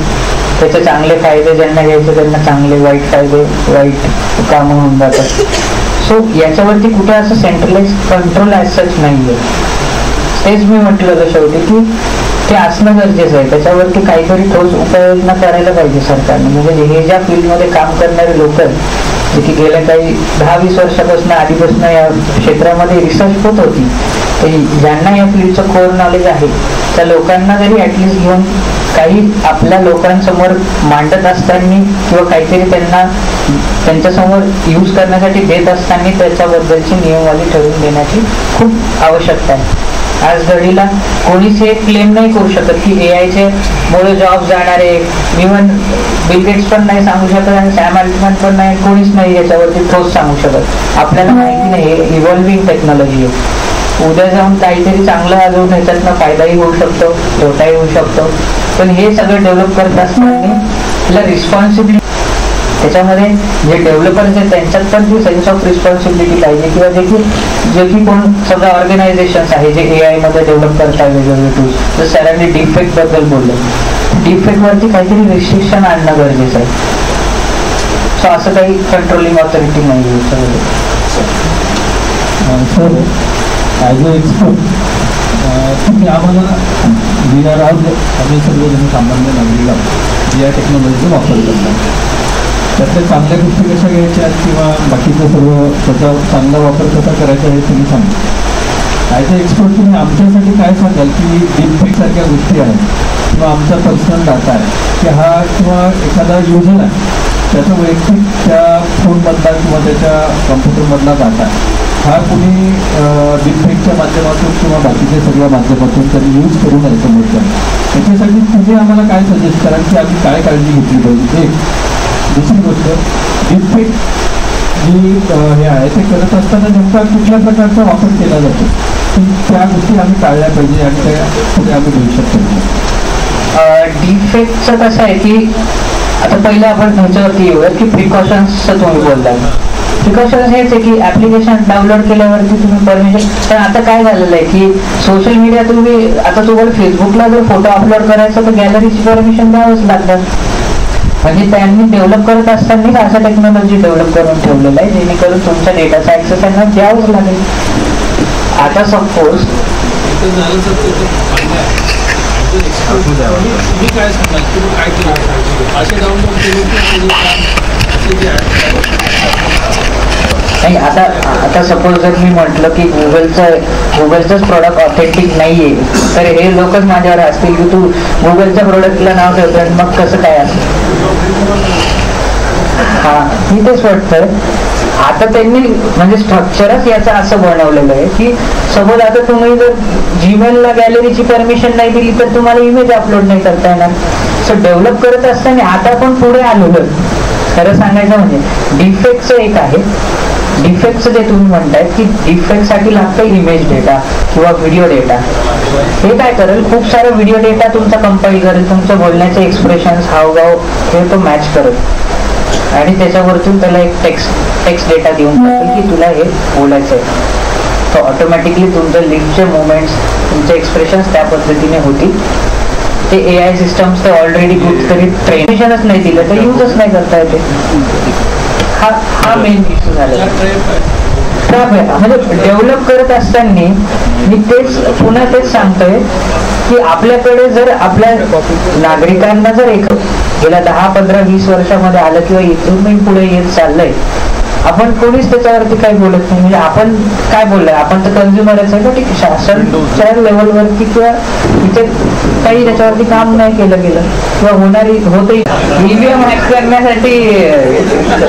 त्याचे चांगले फायदे ज्यांना घ्यायचे त्यांना चांगले वाईट फायदे वाईट काम होऊन जातात. सो याच्यावरती कुठे असं सेंट्रलाइज कंट्रोल ॲज सच नाही तेच मी म्हटलं होतं शेवटी की ते असणं गरजेचं आहे. त्याच्यावरती काहीतरी ठोस उपाययोजना करायला पाहिजे सरकारने. म्हणजे हे ज्या फील्डमध्ये काम करणारे लोक आहेत जे की गेल्या काही दहा वीस वर्षापासून आधीपासून या क्षेत्रामध्ये रिसर्च होत होती तर ज्यांना या फील्डचं कोर नॉलेज आहे त्या लोकांना जरी ऍटलीस्ट घेऊन काही आपल्या लोकांसमोर मांडत असताना किंवा काहीतरी त्यांना त्यांच्यासमोर यूज करण्यासाठी देत असताना त्याच्याबद्दलची नियमवाली ठरवून देण्याची खूप आवश्यकता आहे. आज घडीला कोणीच हे क्लेम नाही करू शकत की ए आयचे मुळे जॉब जाणारे इव्हन बिलगेट्स पण नाही सांगू शकत आणि सॅम अल्टमॅन पण नाही कोणीच नाही याच्यावरती ठोस सांगू शकत. आपल्याला माहिती नाही इव्हॉल्विंग टेक्नॉलॉजी आहे. उद्या जाऊन काहीतरी चांगलं अजून ह्याच्यातनं फायदाही होऊ शकतो तोटाही होऊ शकतो. पण हे सगळं डेव्हलप करत असताना रिस्पॉन्सिबिलिटी त्याच्यामध्ये जे डेव्हलपर्स आहेत त्यांच्यात पण ती सेन्स ऑफ रिस्पॉन्सिबिलिटी पाहिजे. किंवा जे की जे की कोण सगळं ऑर्गनायझेशन्स आहे जे ए आयमध्ये डेव्हलप करतात वेगवेगळे टूल्स जर सरांनी डिफेक्टबद्दल बोललं. डिफेक्ट वरती काहीतरी रिस्ट्रिक्शन आणणं गरजेचं आहे. सो असं काही कंट्रोलिंग ऑथॉरिटी नाही आहे सर ॲज अ एक्सपर्ट तुम्ही आम्हाला वी आर आज आम्ही सर्वजण सामान्य नागरिक आहोत. जी या टेक्नॉलॉजीचा वापर करतात. त्यातल्या चांगल्या गोष्टी कशा घ्यायच्या किंवा बाकीचं सर्व त्याचा चांगला वापर कसा करायचा हे तुम्ही सांगा. ॲज अ एक्सपर्ट तुम्ही आमच्यासाठी काय सांगाल की डीपफेक गोष्टी आहेत किंवा आमचा पर्सनल डाटा आहे की हा किंवा एखादा युजर आहे त्याचा वैयक्तिक त्या फोनमधला किंवा त्याच्या कम्प्युटरमधला डाटा हा कुणी डिफेक्टच्या माध्यमातून किंवा बाकीच्या सगळ्या माध्यमातून त्यांनी यूज करू नये समोरच्या त्याच्यासाठी तुम्ही आम्हाला काय सजेस्ट कराल की आम्ही काय काळजी घेतली पाहिजे? एक दुसरी गोष्ट डिफेक्ट जी हे आहे ते करत असताना नेमका कुठल्या प्रकारचा वापर केला जातो? त्या गोष्टी आम्ही टाळल्या पाहिजे आणि त्या पुढे आम्ही भविष्यात शकतो. डिफेक्टचं कसं आहे की आता पहिलं आपण ह्याच्यावरती येऊया की प्रिकॉशन्सचं तुम्ही बोलला प्रिकॉशन्स हेच आहे की ऍप्लिकेशन डाउनलोड केल्यावरती तुम्ही परमिशन पण आता काय झालेलं आहे की सोशल मीडिया तुम्ही आता तुम्हाला फेसबुकला जर फोटो अपलोड करायचा तर गॅलरीची परमिशन द्यावंच लागतं म्हणजे त्यांनी डेव्हलप करत असतानाच असं टेक्नॉलॉजी डेव्हलप करून ठेवलेलं आहे जेणेकरून तुमच्या डेटाचा ऍक्सेस त्यांना द्यावंच लागेल. आता सपोज काय नाही आता आता सपोज जर मी म्हटलं की गुगलचं गुगलचंच प्रोडक्ट ऑथेंटिक आहे तर हे लोकच माझ्यावर असतील की तू गुगलच्या प्रोडक्टला नाव ठेवतो आणि मग कसं काय असतं हा मी तेच वाटतं आता त्यांनी म्हणजे स्ट्रक्चरच याचं असं बनवलेलं आहे की सपोज आता तुम्ही जर जीमेलला गॅलरीची परमिशन नाही दिली तर तुम्हाला इमेज अपलोड नाही करता येणार. सो डेव्हलप करत असताना आता पण पुढे आलेलो खरं सांगायचं म्हणजे डिफेक्टचं एक आहे. डिफेक्टचं जे तुम्ही म्हणताय की डिफेक्टसाठी लागतं इमेज डेटा किंवा व्हिडिओ डेटा हे काय करेल? खूप सारा व्हिडिओ डेटा तुमचा कंपाईल करेल तुमचं बोलण्याचे एक्सप्रेशन्स हावभाव हे तो मॅच करेल. आणि त्याच्यावरतून त्याला एक टेक्स्ट टेक्स्ट डेटा देऊन टाकेल की तुला हे बोलायचं आहे. तर ऑटोमॅटिकली तुमचं लिपचे मुवमेंट्स तुमचे एक्सप्रेशन्स त्या पद्धतीने होतील. ते ए आय सिस्टम्स ते ऑलरेडी कुठतरी ट्रेनिशनच नाही दिलं तर यूजच नाही करता येते. हा हा मेन इश्यू झालेला म्हणजे डेव्हलप करत असताना मी तेच पुन्हा तेच सांगतोय की आपल्याकडे जर आपल्या नागरिकांना जर एक गेल्या दहा पंधरा वीस वर्षामध्ये आलं किंवा इथून पुढे येत चाललंय आपण कोणीच त्याच्यावरती काही बोलत नाही. म्हणजे आपण काय बोललोय? आपण तर कन्झ्युमरच आहे का ठीक शासनच्या लेवलवरती किंवा इथे काही त्याच्यावरती काम नाही केलं गेलं. किंवा होणारी होते ईव्हीएम हॅक करण्यासाठी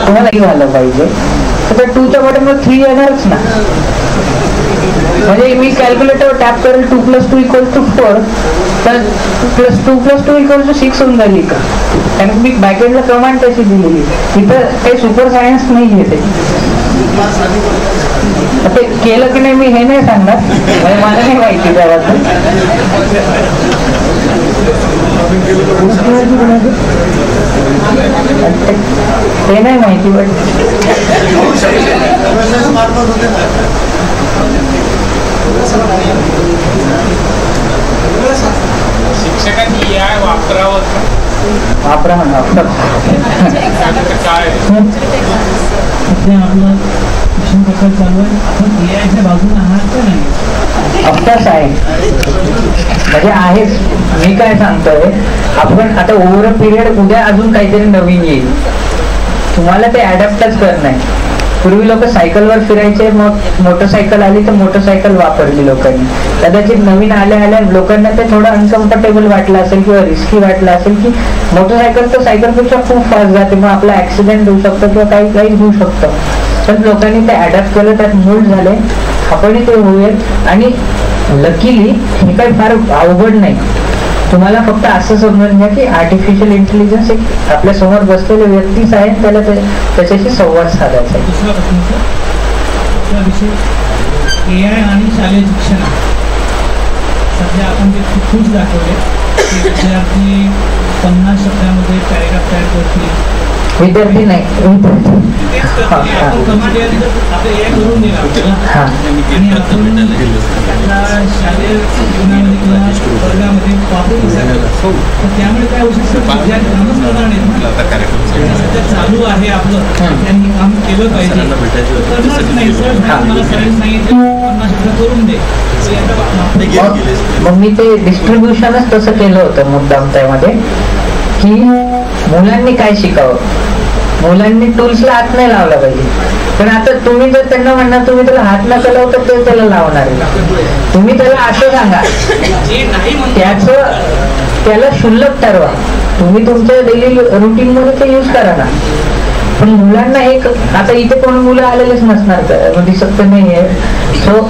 तुम्हाला झालं पाहिजे. तर टूच्या बटन मग थ्री येणारच ना. म्हणजे मी कॅल्क्युलेटर टॅप करेल two plus two equal to four तर plus two plus two equal to six होऊन जाईल का कारण मी बॅकेटला कमांड तशी दिलेली? तिथं काही सुपर सायन्स नाही आहे ते केलं की नाही मी हे नाही सांगणार. म्हणजे मला नाही माहिती त्याबद्दल. नाही माहिती पण शिक्षकांनी या वापरावं वापरा म्हणा वापरा काय आपलं प्रकल्प चालू आहे. बाजूने आहात का नाही. आहे म्हणजे आहेच. मी काय सांगतोय आपण आता ओव्हर अ पिरियड उद्या अजून काहीतरी नवीन येईल. तुम्हाला ते अडॅप्टच करणं आहे पूर्वी लोक सायकलवर फिरायचे मग मोटरसायकल आली तर मोटरसायकल वापरली लोकांनी. कदाचित नवीन आल्या आल्या लोकांना ते थोडं अनकम्फर्टेबल वाटलं असेल किंवा रिस्की वाटलं असेल की मोटरसायकल तर सायकलपेक्षा खूप फास्ट जाते मग आपला ऍक्सिडेंट होऊ शकतो किंवा काही काही होऊ शकतं. पण लोकांनी ते अडॅप्ट केलं त्यात मूळ झाले. आपणही ते होईल आणि लकीली हे काही फार अवघड नाही. तुम्हाला फक्त असं समजून घ्या की आर्टिफिशियल इंटेलिजन्स एक आपल्यासमोर बसलेले व्यक्तीच आहेत त्याला त्याच्याशी संवाद साधायचा आहे. दुसरा दुसरा विषय ए आय आणि शालेय शिक्षण. सध्या आपण जे खूप दाखवले की विद्यार्थी पन्नास शब्दामध्ये पॅरेग्राफ तयार करतील. विद्यार्थी नाही. चालू आहे आपलं त्यांनी काम केलं पाहिजे मग मग मी ते डिस्ट्रीब्युशनच तसं केलं होतं मुद्दाम त्यामध्ये की मुलांनी काय शिकावं? मुलांनी टूल्सला हात नाही लावला पाहिजे. पण आता तुम्ही जर त्यांना म्हणणार तुम्ही त्याला हात न लावू तर ते त्याला लावणार तुम्ही त्याला असं सांगा त्याच त्याला क्षुल्लक ठरवा. तुम्ही तुमच्या डेली रुटीन मध्ये ते यूज करा ना. पण मुलांना एक आता इथे कोण मुलं आलेलेच नसणार दिसत नाही नाहीये. सो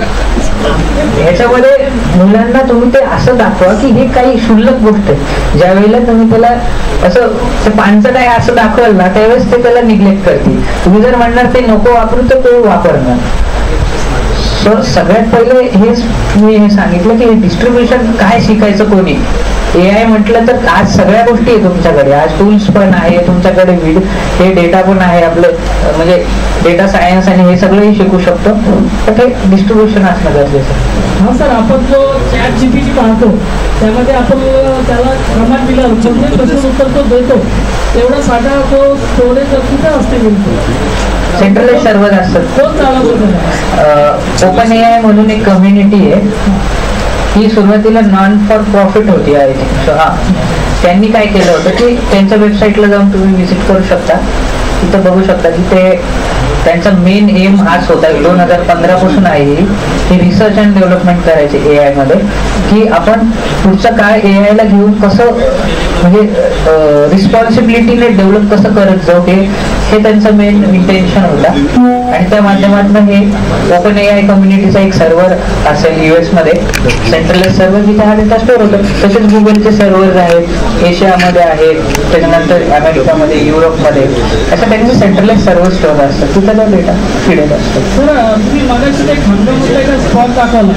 ह्याच्यामध्ये मुलांना तुम्ही ते असं दाखवा की हे काही क्षुल्लक गोष्ट आहे. ज्या वेळेला तुम्ही त्याला असं ते पानचं काय असं दाखवाल ना त्यावेळेस ते त्याला निग्लेक्ट करतील. तुम्ही जर म्हणणार ते नको वापरू तर ते वापरणार. सो सगळ्यात पहिले हेच मी हे सांगितलं की डिस्ट्रीब्युशन काय शिकायचं कोणी? ए आय म्हटलं तर आज सगळ्या गोष्टी आहे तुमच्याकडे. आज टूल्स पण आहे तुमच्याकडे हे डेटा पण आहे आपलं. म्हणजे डेटा सायन्स आणि हे सगळंही शिकू शकतो. तर ते डिस्ट्रीब्युशन असणं गरजेचं. हा सर आपण जो चॅट जीपीटी पाहतो त्यामध्ये आपण त्याला क्रमांक दिलं प्रश्न उत्तर तो देतो तेवढा साधा तो स्टोरेज कुठे असते सेंट्रलाइज सर्व्हर असतात ओपन ए आय म्हणून एक कम्युनिटी आहे. ही सुरुवातीला नॉन फॉर प्रॉफिट होती आय थिंक सो हा. त्यांनी काय केलं होतं की त्यांच्या वेबसाईटला जाऊन तुम्ही व्हिजिट करू शकता. तिथं बघू शकता की ते त्यांचा मेन एम हाच होता. दोन हजार पंधरा पासून आहे ही. की रिसर्च अँड डेव्हलपमेंट करायचे ए आयमध्ये. की आपण पुढचं काय ए आय ला घेऊन कसं म्हणजे रिस्पॉन्सिबिलिटीने डेव्हलप कसं करत जाऊ हे हे त्यांचं मेन इंटेन्शन होता. आणि त्या माध्यमातून हे ओपन ए आय कम्युनिटीचा एक सर्व्हर असेल युएसमध्ये. सेंट्रलाइज सर्व्हर जिथे हा डेटा स्टोर होतो. तसेच गुगलचे सर्व्हर्स आहेत. एशियामध्ये आहेत. त्याच्यानंतर अमेरिकामध्ये युरोपमध्ये असं त्यांचे सेंट्रलाइज सर्व्हर स्टोर असतात तिथे तो डेटा फिडत असतो? सर तुम्ही मगाशी ते खंडमध्ये का स्पॉट दाखवला.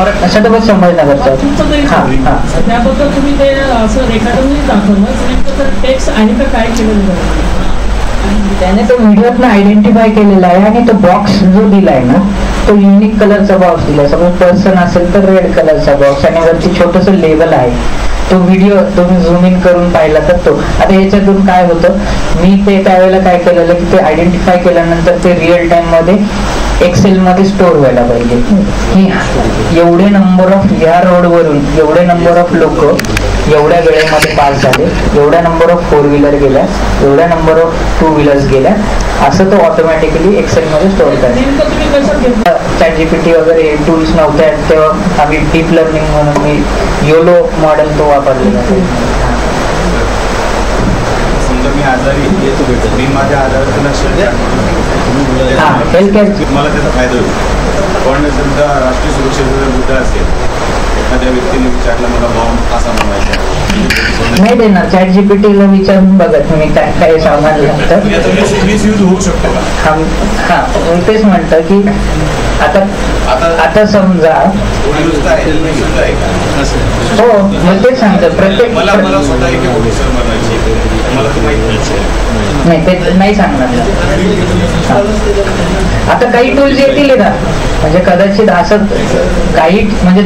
और छत्रपती संभाजीनगरचा. तुमचं ते हा हा. त्याबद्दल तुम्ही ते असं रेखाटूनही दाखवलं. तर काय आहे त्याने तो व्हिडिओतनं आयडेंटिफाय केलेला आहे आणि तो बॉक्स जो दिलाय ना तो युनिक कलरचा बॉक्स दिलाय. समज पर्सन असेल तर रेड कलरचा बॉक्स आणि वरती छोटस लेबल आहे. तो व्हिडिओ तुम्ही झूम इन करून पाहिला तर तो. आता याच्यातून काय होतं? मी ते त्यावेळेला काय केलेलं की ते आयडेंटिफाय केल्यानंतर ते रिअल टाइममध्ये एक्सेल मध्ये स्टोर व्हायला पाहिजे. की एवढे नंबर ऑफ या रोडवरून एवढे नंबर ऑफ लोक एवढ्या वेळेमध्ये पास झाले एवढ्या नंबर ऑफ फोर व्हीलर गेल्या एवढ्या नंबर ऑफ टू व्हीलर्स गेल्या असं तो ऑटोमॅटिकली एक्सेल मध्ये स्टोअर करेल तुम्ही चॅट जीपीटी वगैरे टूल्स नव्हत्या तेव्हा आम्ही डीप लर्निंग म्हणून मी योलो मॉडेल तो वापरलेला. समजा मी आजारी येतो भेटत. मी माझ्या आजाराचं लक्ष हा हेल्थ केअर मला त्याचा फायदा होईल. पण समजा राष्ट्रीय सुरक्षेचा मुद्दा असेल एखाद्या व्यक्तीने विचारलं मला बॉम्ब कसा बनवायचा नाही देणार. चॅट जीपीटीला विचारून बघा तुम्ही काय काय सामान लागतं. याचा मिस- मिसयूज होऊ शकतो का? हा मी तेच म्हणतं की आता आता आता समजा हो मग तेच सांगतं प्रत्येक मला मला स्वतः एक ऑफिसर बनवायची मला तर माहिती नाही ते नाही सांगणार. आता काही टूल्स येतील ना. म्हणजे कदाचित असं काही म्हणजे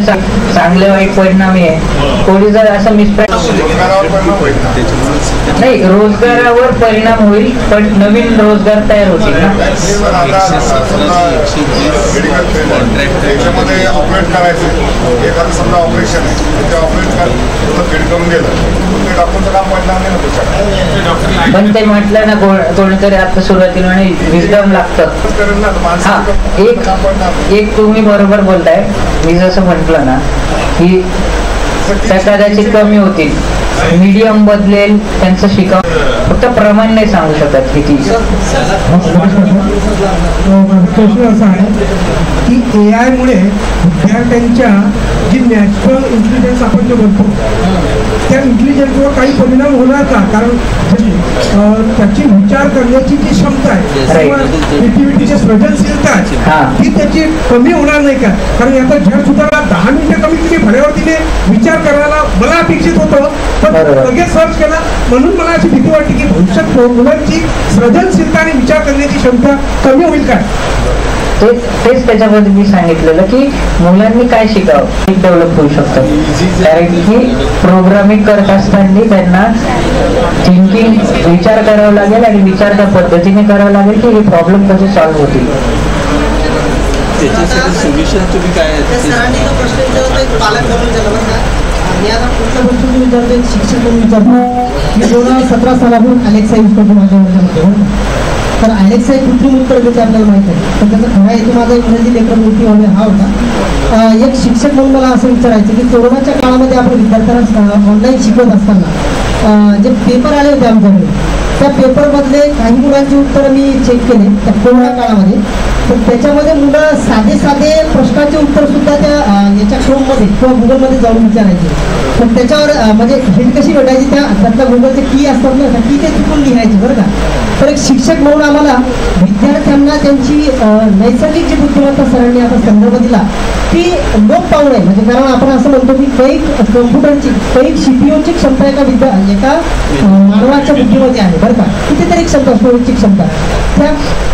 चांगले वाईट परिणामी आहे कोणी जर असं नाही रोजगारावर परिणाम होईल पण नवीन रोजगार तयार होतील ना. त्याच्यामध्ये ऑपरेट करायचं एखादं समजा ऑपरेशन आहे ते ऑपरेट कर फीड करून गेलं पण ते डॉक्टरचं काम पडणार नाही ना त्याच्याकडे पण ते म्हटलं ना कोण- कोणीतरी आता सुरुवातीला विजडम लागतं. हा एक एक तुम्ही बरोबर बोलताय. मी जसं म्हटलं ना की त्या कदाचित कमी होतील मीडियम बदलेल त्यांचं शिकाव. फक्त प्रमाण नाही सांगू शकत किती. प्रश्न असा आहे की ए आयमुळे विद्यार्थ्यांच्या जी नॅचरल इंटेलिजन्स आपण जे म्हणतो त्या इंटेलिजन्सवर काही परिणाम होणार का? कारण जे, अं, त्याची विचार करण्याची जी क्षमता आहे किंवा क्रिएटिव्हिटीची सृजनशीलता हा. आहे ती त्याची कमी होणार नाही का? कारण आता जग सुधारला दहा मिनिटं कमी भल्यावरतीने विचार करायला मला अपेक्षित होतं पण. लगेच सर्च केला म्हणून मला अशी भीती वाटते की भविष्यात मुलांची सृजनशीलता आणि विचार करण्याची क्षमता कमी होईल काय ते तेच त्याच्यामध्ये मी सांगितलेलं की मुलांनी काय शिकावं? डेव्हलप होऊ शकतं. कारण की प्रोग्रामिंग करत असताना त्यांना थिंकिंग विचार करावा लागेल आणि विचार त्या पद्धतीने करावा लागेल की हे प्रॉब्लेम कसे सॉल्व्ह होतील. त्याच्यासाठी सोल्युशन तुम्ही काय आणि आता पुढच्या गोष्टी मी विचारतो एक शिक्षक म्हणून विचारतो मी दोन हजार सतरा सालापासून अलेक्सा यूज करतो माझ्या वर्गामध्ये तर अलेक्सा एक कृत्रिम उत्तर देते आपल्याला माहिती आहे. तर त्याचा खरा हेतू माझा इंग्रजी लेखन मोठी व्हावे हा होता. एक शिक्षक म्हणून मला असं विचारायचं की कोरोनाच्या काळामध्ये आपण विद्यार्थ्यांना ऑनलाईन शिकवत असताना जे पेपर आले होते आमच्याकडे त्या पेपरमधले काही मुलांची उत्तरं मी चेक केले त्या कोरोना काळामध्ये. त्याच्यामध्ये मुलं साधे साधे प्रश्नाचे उत्तर सुद्धा त्या याच्या क्रोममध्ये किंवा गुगलमध्ये जाऊन विचारायचे. पण त्याच्यावर म्हणजे हिंट कशी भेटायची त्या त्यातल्या गुगलचे की असतात ना की ते चुकून लिहायचे बरं का. तर एक शिक्षक म्हणून आम्हाला विद्यार्थ्यांना त्यांची नैसर्गिक जी बुद्धिमत्ता सरांनी आता संदर्भ दिला ती लोक पावणे म्हणजे कारण आपण असं म्हणतो की कैक कम्प्युटरची कैक सीपीयूची क्षमता एका विद्या एका मानवाच्या बुद्धीमध्ये आहे बरं का. कितीतरी क्षमता स्टोरेजची क्षमता. त्या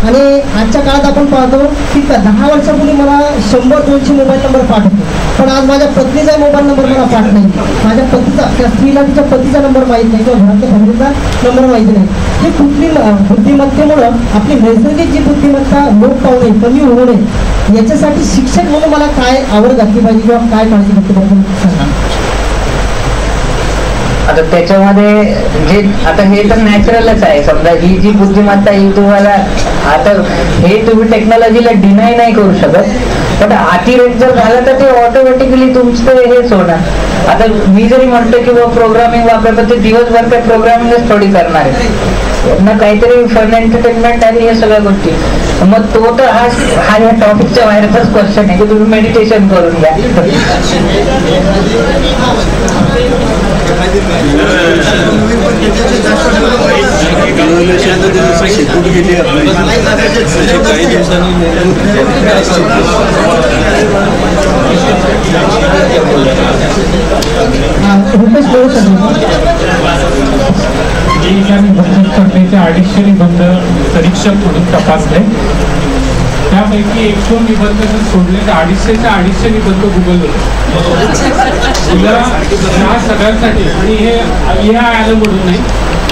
आणि आजच्या काळात आपण पाहतो की दहा वर्षापूर्वी मला शंभर दोनशे मोबाईल नंबर पाठवतो. पण आज माझ्या पत्नीचा मोबाईल नंबर मला पाठ नाही. माझ्या पतीचा त्या स्त्रीला तिच्या पतीचा नंबर माहीत नाही किंवा घरातल्या फॅमिलीचा नंबर माहिती नाही. हे कुठली बुद्धिमत्तेमुळं आपली नैसर्गिक जी बुद्धिमत्ता लोप पावणे कमी होऊ नये याच्यासाठी शिक्षक म्हणून मला काय आवड घातली पाहिजे किंवा काय काळजी घेतली पाहिजे? तर त्याच्यामध्ये जे आता हे तर नॅचरलच आहे. समजा ही जी बुद्धिमत्ता ही तुम्हाला आता हे तुम्ही टेक्नॉलॉजीला डिनाय नाही करू शकत. पण अतिरेक जर झाला तर ते ऑटोमॅटिकली तुमचं हेच होणार आता मी जरी म्हणतो की बाबा प्रोग्रामिंग वापरतो ते दिवसभर काय प्रोग्रामिंगच थोडी करणार आहे. ना काहीतरी फन एंटरटेनमेंट आणि या सगळ्या गोष्टी. मग तो तर हा हा या टॉपिकच्या बाहेरचाच क्वेश्चन आहे की तुम्ही मेडिटेशन करून घ्या. रुपेश बोलू मी अडीचशे निबंध परीक्षक म्हणून तपासले त्यापैकी एक दोन निबंध जर सोडले तर अडीचशेच्या अडीचशे निबंध गुगल तुला ह्या सगळ्यांसाठी आणि हे हे आलं म्हणून नाही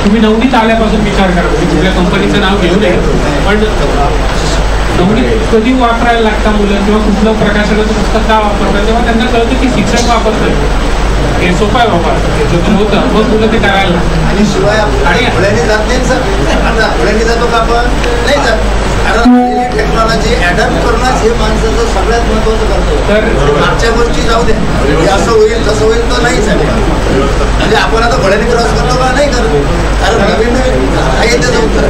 तुम्ही नवनीत आल्यापासून विचार करा म्हणजे कुठल्या कंपनीचं नाव घेऊ नये पण नवनीत कधी वापरायला लागता मुलं किंवा कुठलं प्रकाशनाचं पुस्तक का वापरतात तेव्हा त्यांना कळतं की शिक्षक वापरतात. हे सोपं आहे बाबा. याचं तर होतं मग मुलं ते करायला. आणि शिवाय आपण पुढ्याने जात नाही सर. आता पुढ्याने जातो का आपण? नाही जात. कारण टेक्नॉलॉजी अडॅप्ट करणंच हे माणसाचं सगळ्यात महत्वाचं करतो. तर मागच्या गोष्टी जाऊ दे. असं होईल तसं होईल तर नाहीच आहे म्हणजे आपण आता घोड्याने क्रॉस करतो का? नाही करत. कारण नवीन आहे त्याचं उत्तर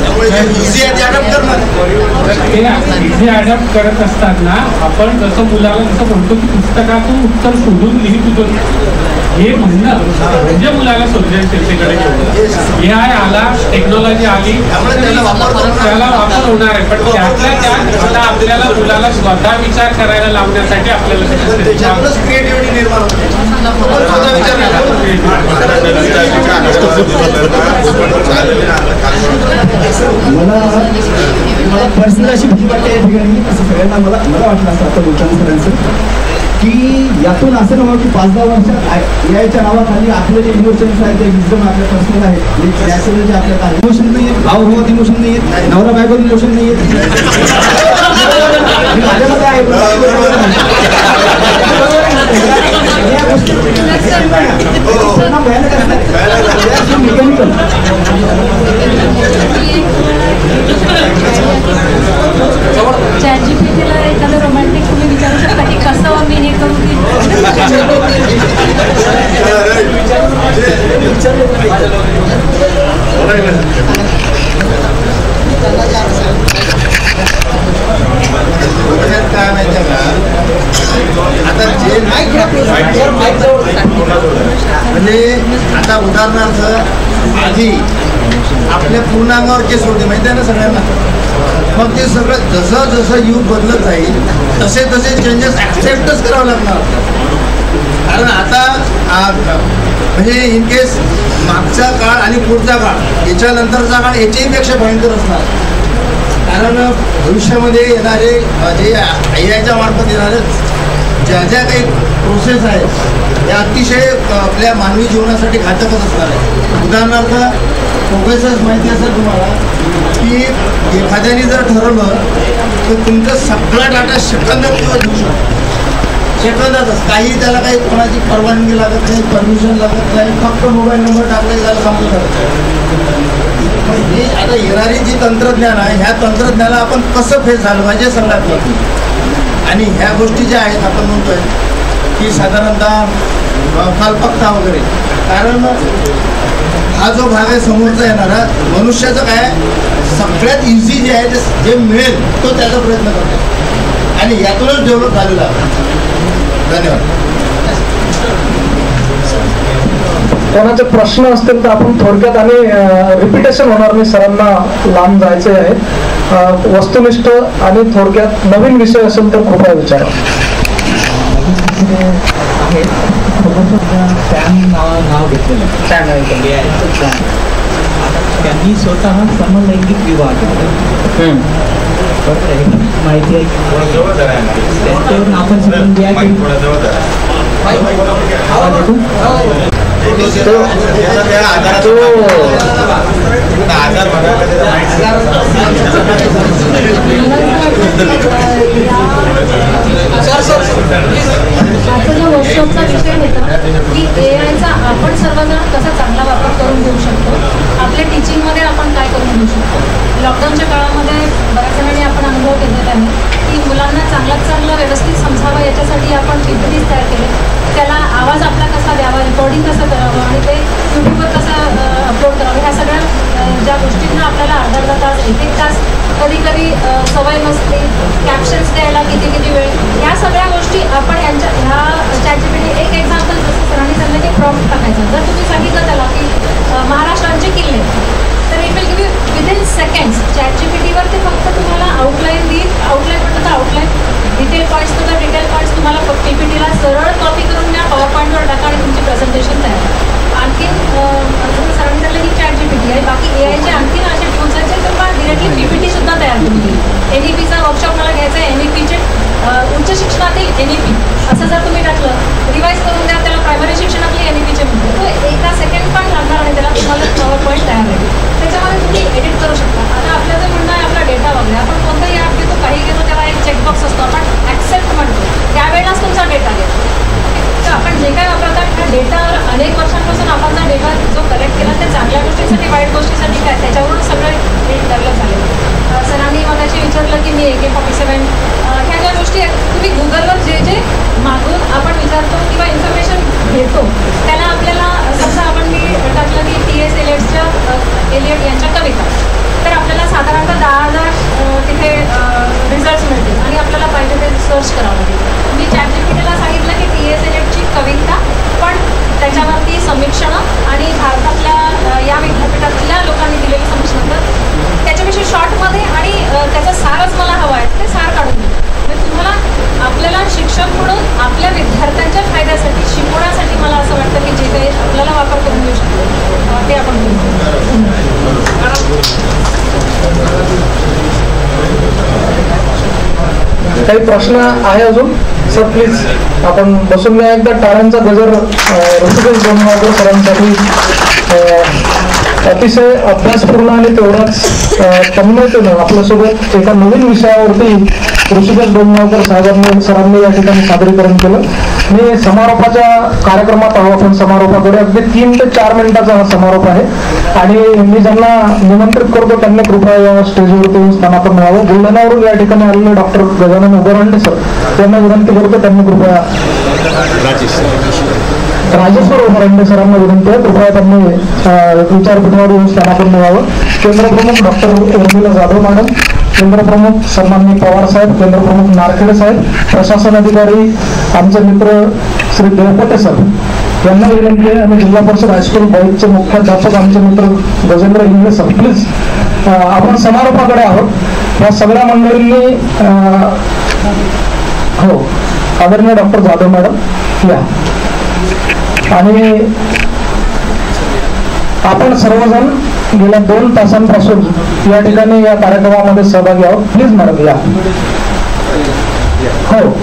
त्यामुळे इझी आहे ते अडॅप्ट करणार इझी अडॅप्ट करत असताना आपण जसं मुलाला जसं म्हणतो की पुस्तकातून उत्तर शोधून लिही तुझं हे म्हणणं म्हणजे मुलाला सृजनशीलतेकडे घेऊन ए आय आला टेक्नॉलॉजी आली त्याला वापर होणार आहे. पण त्यातल्या त्यात आता आपल्याला मुलाला स्वतः विचार करायला लावण्यासाठी आपल्याला त्याच्यातूनच क्रिएटिव्हिटी निर्माण होते. आपण स्वतः विचार मला मला पर्सनल अशी भीती वाटते या ठिकाणी. असं सगळ्यांना मला मला वाटलं असं आता बोलताना सगळ्यांचं की यातून असं नव्हतं की पाच दहा वर्षात याच्या नावाखाली आपले जे इमोशन्स आहेत ते विजडम आपल्या पर्सनल आहेत. नॅचरल जे आपल्यात आहे. इमोशन नाही आहेत भावभावात इमोशन नाही आहेत नवरा बायकोत इमोशन नाही आहेत. एखादं आहे पण बायकोत या गोष्टी परिणाम भयानक असतात मेकॅनिकल चॅट जीपीटीला एखादं रोमॅन्टिक तुम्ही विचारू शकता की कसं मी हे करू काय माहितीये का आता जे म्हणजे आता उदाहरणार्थ आधी आपल्या पूर्ण अंगावर केस होते माहिती आहे ना सगळ्यांना? मग ते सगळं जसं जसं युग बदलत जाईल तसे तसे चेंजेस ऍक्सेप्टच करावं लागणार. कारण आता म्हणजे इन केस मागचा काळ आणि पुढचा काळ याच्यानंतरचा काळ याच्याही पेक्षा भयंकर असणार. कारण भविष्यामध्ये येणारे जे आय आयच्या मार्फत येणारे ज्या ज्या काही प्रोसेस आहेत त्या अतिशय आपल्या मानवी जीवनासाठी घातकच असणार आहे उदाहरणार्थ प्रोफेसर्स माहिती असेल तुम्हाला की एखाद्याने जर ठरवलं तर तुमचा सगळा डाटा सेकंदात किंवा घेऊ शकतो सेकंदातच काही त्याला काही कोणाची परवानगी लागत नाही परमिशन लागत नाही फक्त मोबाईल नंबर टाकला त्याला काम करत हे आता येणारी जी तंत्रज्ञान आहे ह्या तंत्रज्ञानाला आपण कसं फेस झालं पाहिजे सगळ्यात महत्त्वाचं. आणि ह्या गोष्टी ज्या आहेत आपण म्हणतोय की साधारणतः अ, वगैरे. कारण हा जो भाग आहे समोरचा येणारा मनुष्याचं काय सगळ्यात इझी जे आहे ते जे मिळेल तो त्याचा प्रयत्न करतो. आणि यातूनच डेव्हलप झालेला आहे. धन्यवाद. कोणाचे प्रश्न असतील तर आपण थोडक्यात आणि रिपिटेशन होणार नाही सरांना लांब जायचे आहे वस्तुनिष्ठ आणि थोडक्यात नवीन विषय असेल तर कृपया विचारा. त्यांनी स्वतः समलैंगिक विवाह बरोबर आहे? माहिती आहे की? त्यांच्यावरून आपण. आवाज येतो? आजचा जो वर्कशॉपचा विषय होता की ए आयचा आपण सर्वजण कसा चांगला वापर करून घेऊ शकतो आपल्या टीचिंगमध्ये आपण काय करून घेऊ शकतो लॉकडाऊनच्या काळामध्ये बऱ्याच जणांनी आपण अनुभव घेतलेला आहे की मुलांना चांगल्यात चांगलं व्यवस्थित समजावं याच्यासाठी आपण पीपीटीज तयार केले त्याला आवाज आपला कसा द्यावा रेकॉर्डिंग कसं करावं. आणि ते यूट्यूबवर कसं अपलोड करावं. ह्या सगळ्या ज्या गोष्टींना आपल्याला अर्धा अर्धा तास एक एक तास कधी कधी सवय नसते कॅप्शन्स द्यायला किती किती वेळ. ह्या सगळ्या गोष्टी आपण यांच्या ह्या चॅटजीपीटी एक एक्झाम्पल जसं सरांनी सांगितलं की प्रॉम्प्ट टाकायचं. जर तुम्ही सांगितलं त्याला की महाराष्ट्रांचे किल्ले तर it will give within seconds चॅटजीपीटीवर ते फक्त तुम्हाला आउटलाईन देईल आउटलाईन म्हटलं तर आउटलाईन डिटेल पॉईंट्स तर डिटेल पॉईंट्स तुम्हाला पीपीटीला सरळ कॉपी करून द्या पॉवर पॉईंटवर टाका आणि तुमची प्रेझेंटेशन तयार आणखीन जसं सरांनी सांगितलं की चॅट जीपीटी आहे. बाकी ए आयचे आणखीन असे टूल्स आहेत जे तुम्हाला डिरेक्टली पीपीटी सुद्धा तयार होती एन ई पीचा वर्कशॉप मला घ्यायचा आहे. एन ई पीचे उच्च शिक्षणातील एन ई पी असं जर तुम्ही टाकलं रिवाईज करून द्या त्याला प्रायमरी शिक्षणातली एन ई पीचे म्हणतो तो एका सेकंड पण लागणार आणि त्याला तुम्हाला पॉवर पॉईंट तयार होईल त्याच्यामध्ये तुम्ही एडिट करू शकता. आता आपलं जे म्हणणं आहे आपला डेटा वगैरे आपण कोणताही ॲप घेतो काही घेतो तेव्हा एक चेकबॉक्स असतो. आपण ॲक्सेप्ट म्हणतो. त्यावेळेलाच तुमचा डेटा घेतो तर आपण जे काय वापरतो त्या डेटावर अनेक वर्षांपासून आपण जो डेटा जो कलेक्ट केला ते चांगल्या गोष्टीसाठी वाईट गोष्टीसाठी काय? त्याच्यावरून सगळं डेव्हलप झालं अं, सरांनी मगाशी विचारलं की मी ए के फॉर्टी सेवन ह्या ज्या गोष्टी आहेत तुम्ही गुगलवर जे जे मागून आपण विचारतो किंवा इन्फॉर्मेशन घेतो त्याला आपल्याला समजा आपण मी टाकलं की टी एस एलियटच्या एलियट यांच्या कविता. तर आपल्याला साधारणतः दहा हजार तिथे रिझल्ट मिळतील आणि आपल्याला पाहिजे ते सर्च करावं लागेल. मी चॅटजीपीटीला सांगितलं की टी एस एलियटची कविता पण त्याच्यावरती समीक्षणं आणि भारतातल्या या विद्यापीठातल्या लोकांनी दिलेली समीक्षण. तर त्याच्याविषयी शॉर्टमध्ये आणि त्याचा त्याचं सारच मला हवं आहे ते सार काढून देऊ. म्हणजे तुम्हाला आपल्याला शिक्षक म्हणून आपल्या विद्यार्थ्यांच्या फायद्यासाठी शिकवण्यासाठी मला असं वाटतं की जे काही आपल्याला वापर करून देऊ शकतो ते आपण काही प्रश्न आहे अजून? सर प्लीज आपण बसून घ्या एकदा. टाळ्यांचा गजर ऋषिकेश सरांसाठी. अं, अतिशय अभ्यासपूर्ण आणि तेवढाच तन्मयतेनं आपल्यासोबत एका नवीन विषयावरती ऋषिकेश डोंगगावकर साहेबांनी सरांनी या ठिकाणी सादरीकरण केलं. मी समारोपाच्या कार्यक्रमात आहो आपण. समारोपाकडे अगदी तीन ते चार मिनिटाचा हा समारोप आहे. आणि मी ज्यांना निमंत्रित करतो त्यांनी कृपया या स्टेजवरती येऊन स्थानापन मिळावं बुलढाण्यावरून या ठिकाणी आलेले डॉक्टर गजानन उगरांडे सर त्यांना विनंती करतो त्यांनी कृपया राजेश्वर उमरांडे सरांना विनंती आहे कृपया त्यांनी विचारपीठावर येऊन मिळावं व्हावं. केंद्रप्रमुख डॉक्टर उर्मिला जाधव मॅडम केंद्रप्रमुख सन्माननीय पवार साहेब केंद्रप्रमुख नारखेडे साहेब प्रशासन अधिकारी आमचे मित्र श्री देवपटे सर यांना विनंती आहे आणि जिल्हा परिषद हायस्कूल बॉईजचे मुख्याध्यापक आमचे मित्र गजेंद्र इंगळे सर. प्लीज आपण समारोपाकडे आहोत. या सगळ्या मंडळींनी हो आदरणीय डॉक्टर जाधव मॅडम या. आणि आपण सर्वजण गेल्या दोन तासांपासून या ठिकाणी या कार्यक्रमामध्ये सहभागी आहोत. प्लीज मॅडम या. हो.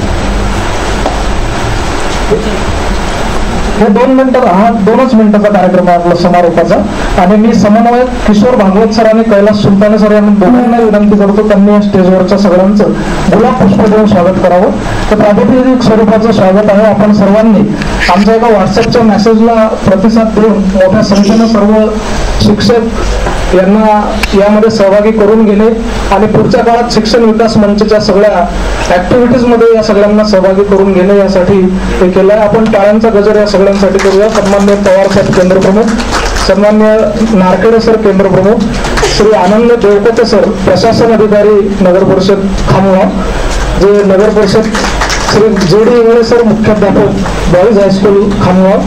हे दोन मिनिटं हा दोनच मिनिटाचा कार्यक्रम आहे आपला समारोपाचा. आणि मी समन्वय किशोर भागवत सर आणि कैलास सुलताने सर यांना दोघांना विनंती करतो त्यांनी या स्टेजवरच्या सगळ्यांचं गुलाब पुष्प देऊन स्वागत करावं. तर प्रातिनिधिक स्वरूपाचं स्वागत आहे. आपण सर्वांनी आमच्या एका व्हॉट्सअपच्या मेसेजला प्रतिसाद देऊन मोठ्या संख्येनं सर्व शिक्षक यांना यामध्ये सहभागी करून घेणे आणि पुढच्या काळात शिक्षण विकास मंचच्या सगळ्या ऍक्टिव्हिटीजमध्ये या सगळ्यांना सहभागी करून घेणे यासाठी हे केलं आहे आपण टाळ्यांचा गजर या सगळ्यांसाठी करूया. सन्मान्य पवार साहेब केंद्र प्रमुख सन्मान्य नारकेडे सर केंद्र प्रमुख श्री आनंद देवकोटे सर प्रशासन अधिकारी नगर परिषद खामगाव जे नगर परिषद श्री जोडी इंगळे सर मुख्याध्यापक बॉईज हायस्कूल खामगाव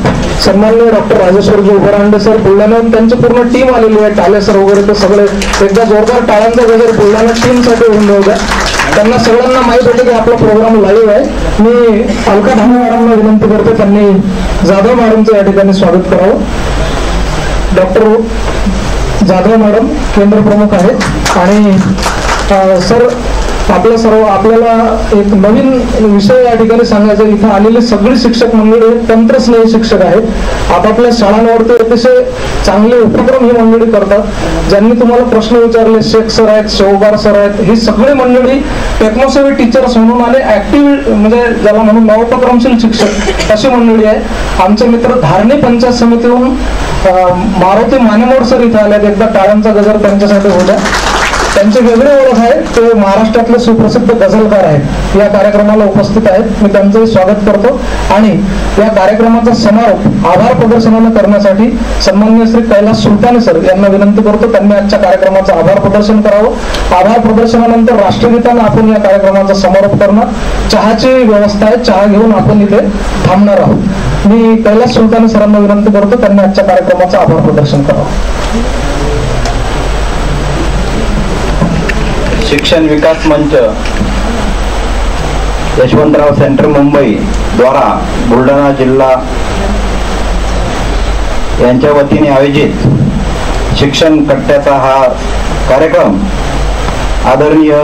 सन्माननीय डॉक्टर राजेश्वरजी उभरांडे सर बुलढाणा त्यांची पूर्ण टीम आलेली आहे टाले सर वगैरे ते सगळे. एकदा जोरदार टाळ्यांचा गजर बुलढाणा टीमसाठी होऊन जाऊ द्या. त्यांना सगळ्यांना माहीत होतं की आपला प्रोग्राम लाईव्ह आहे. मी अलका धामे मॅडमला विनंती करतो त्यांनी जाधव मॅडमचं या ठिकाणी स्वागत करावं. डॉक्टर जाधव मॅडम केंद्र प्रमुख आहेत. आणि सर आपल्या सर्व आपल्याला एक नवीन विषय या ठिकाणी सांगायचा इथं आलेले सगळे शिक्षक मंडळी हे तंत्रस्नेही शिक्षक आहेत. आपापल्या शाळांवरती अतिशय चांगले उपक्रम ही मंडळी करतात. ज्यांनी तुम्हाला प्रश्न विचारले शेख सर आहेत शेवगार सर आहेत ही सगळी मंडळी टेक्नोसेवी टीचर्स म्हणून आले ऍक्टिव्ह म्हणजे ज्याला म्हणून नवोपक्रमशील शिक्षक अशी मंडळी आहे. आमचे मित्र धारणी पंचायत समितीहून मारुती मानेमोड सर इथं आले एकदा टाळ्यांचा गजर त्यांच्यासाठी होत्या त्यांची वेगळी ओळख आहे. ते महाराष्ट्रातले सुप्रसिद्ध गझलकार आहेत. या कार्यक्रमाला उपस्थित आहेत. मी त्यांचंही स्वागत करतो. आणि या कार्यक्रमाचा समारोप आभार प्रदर्शनानं करण्यासाठी सन्माननीय श्री कैलास सुलताने सर यांना विनंती करतो. त्यांनी आजच्या कार्यक्रमाचं आभार प्रदर्शन करावं. आभार प्रदर्शनानंतर राष्ट्रगीतानं आपण या कार्यक्रमाचा समारोप करणार. चहाची व्यवस्था आहे. चहा घेऊन आपण इथे थांबणार आहोत. मी कैलास सुलताने सरांना विनंती करतो. त्यांनी आजच्या कार्यक्रमाचं आभार प्रदर्शन करावं. शिक्षण विकास मंच यशवंतराव सेंटर मुंबई द्वारा बुलढाणा जिल्हा यांच्या वतीने आयोजित शिक्षण कट्ट्याचा हा कार्यक्रम आदरणीय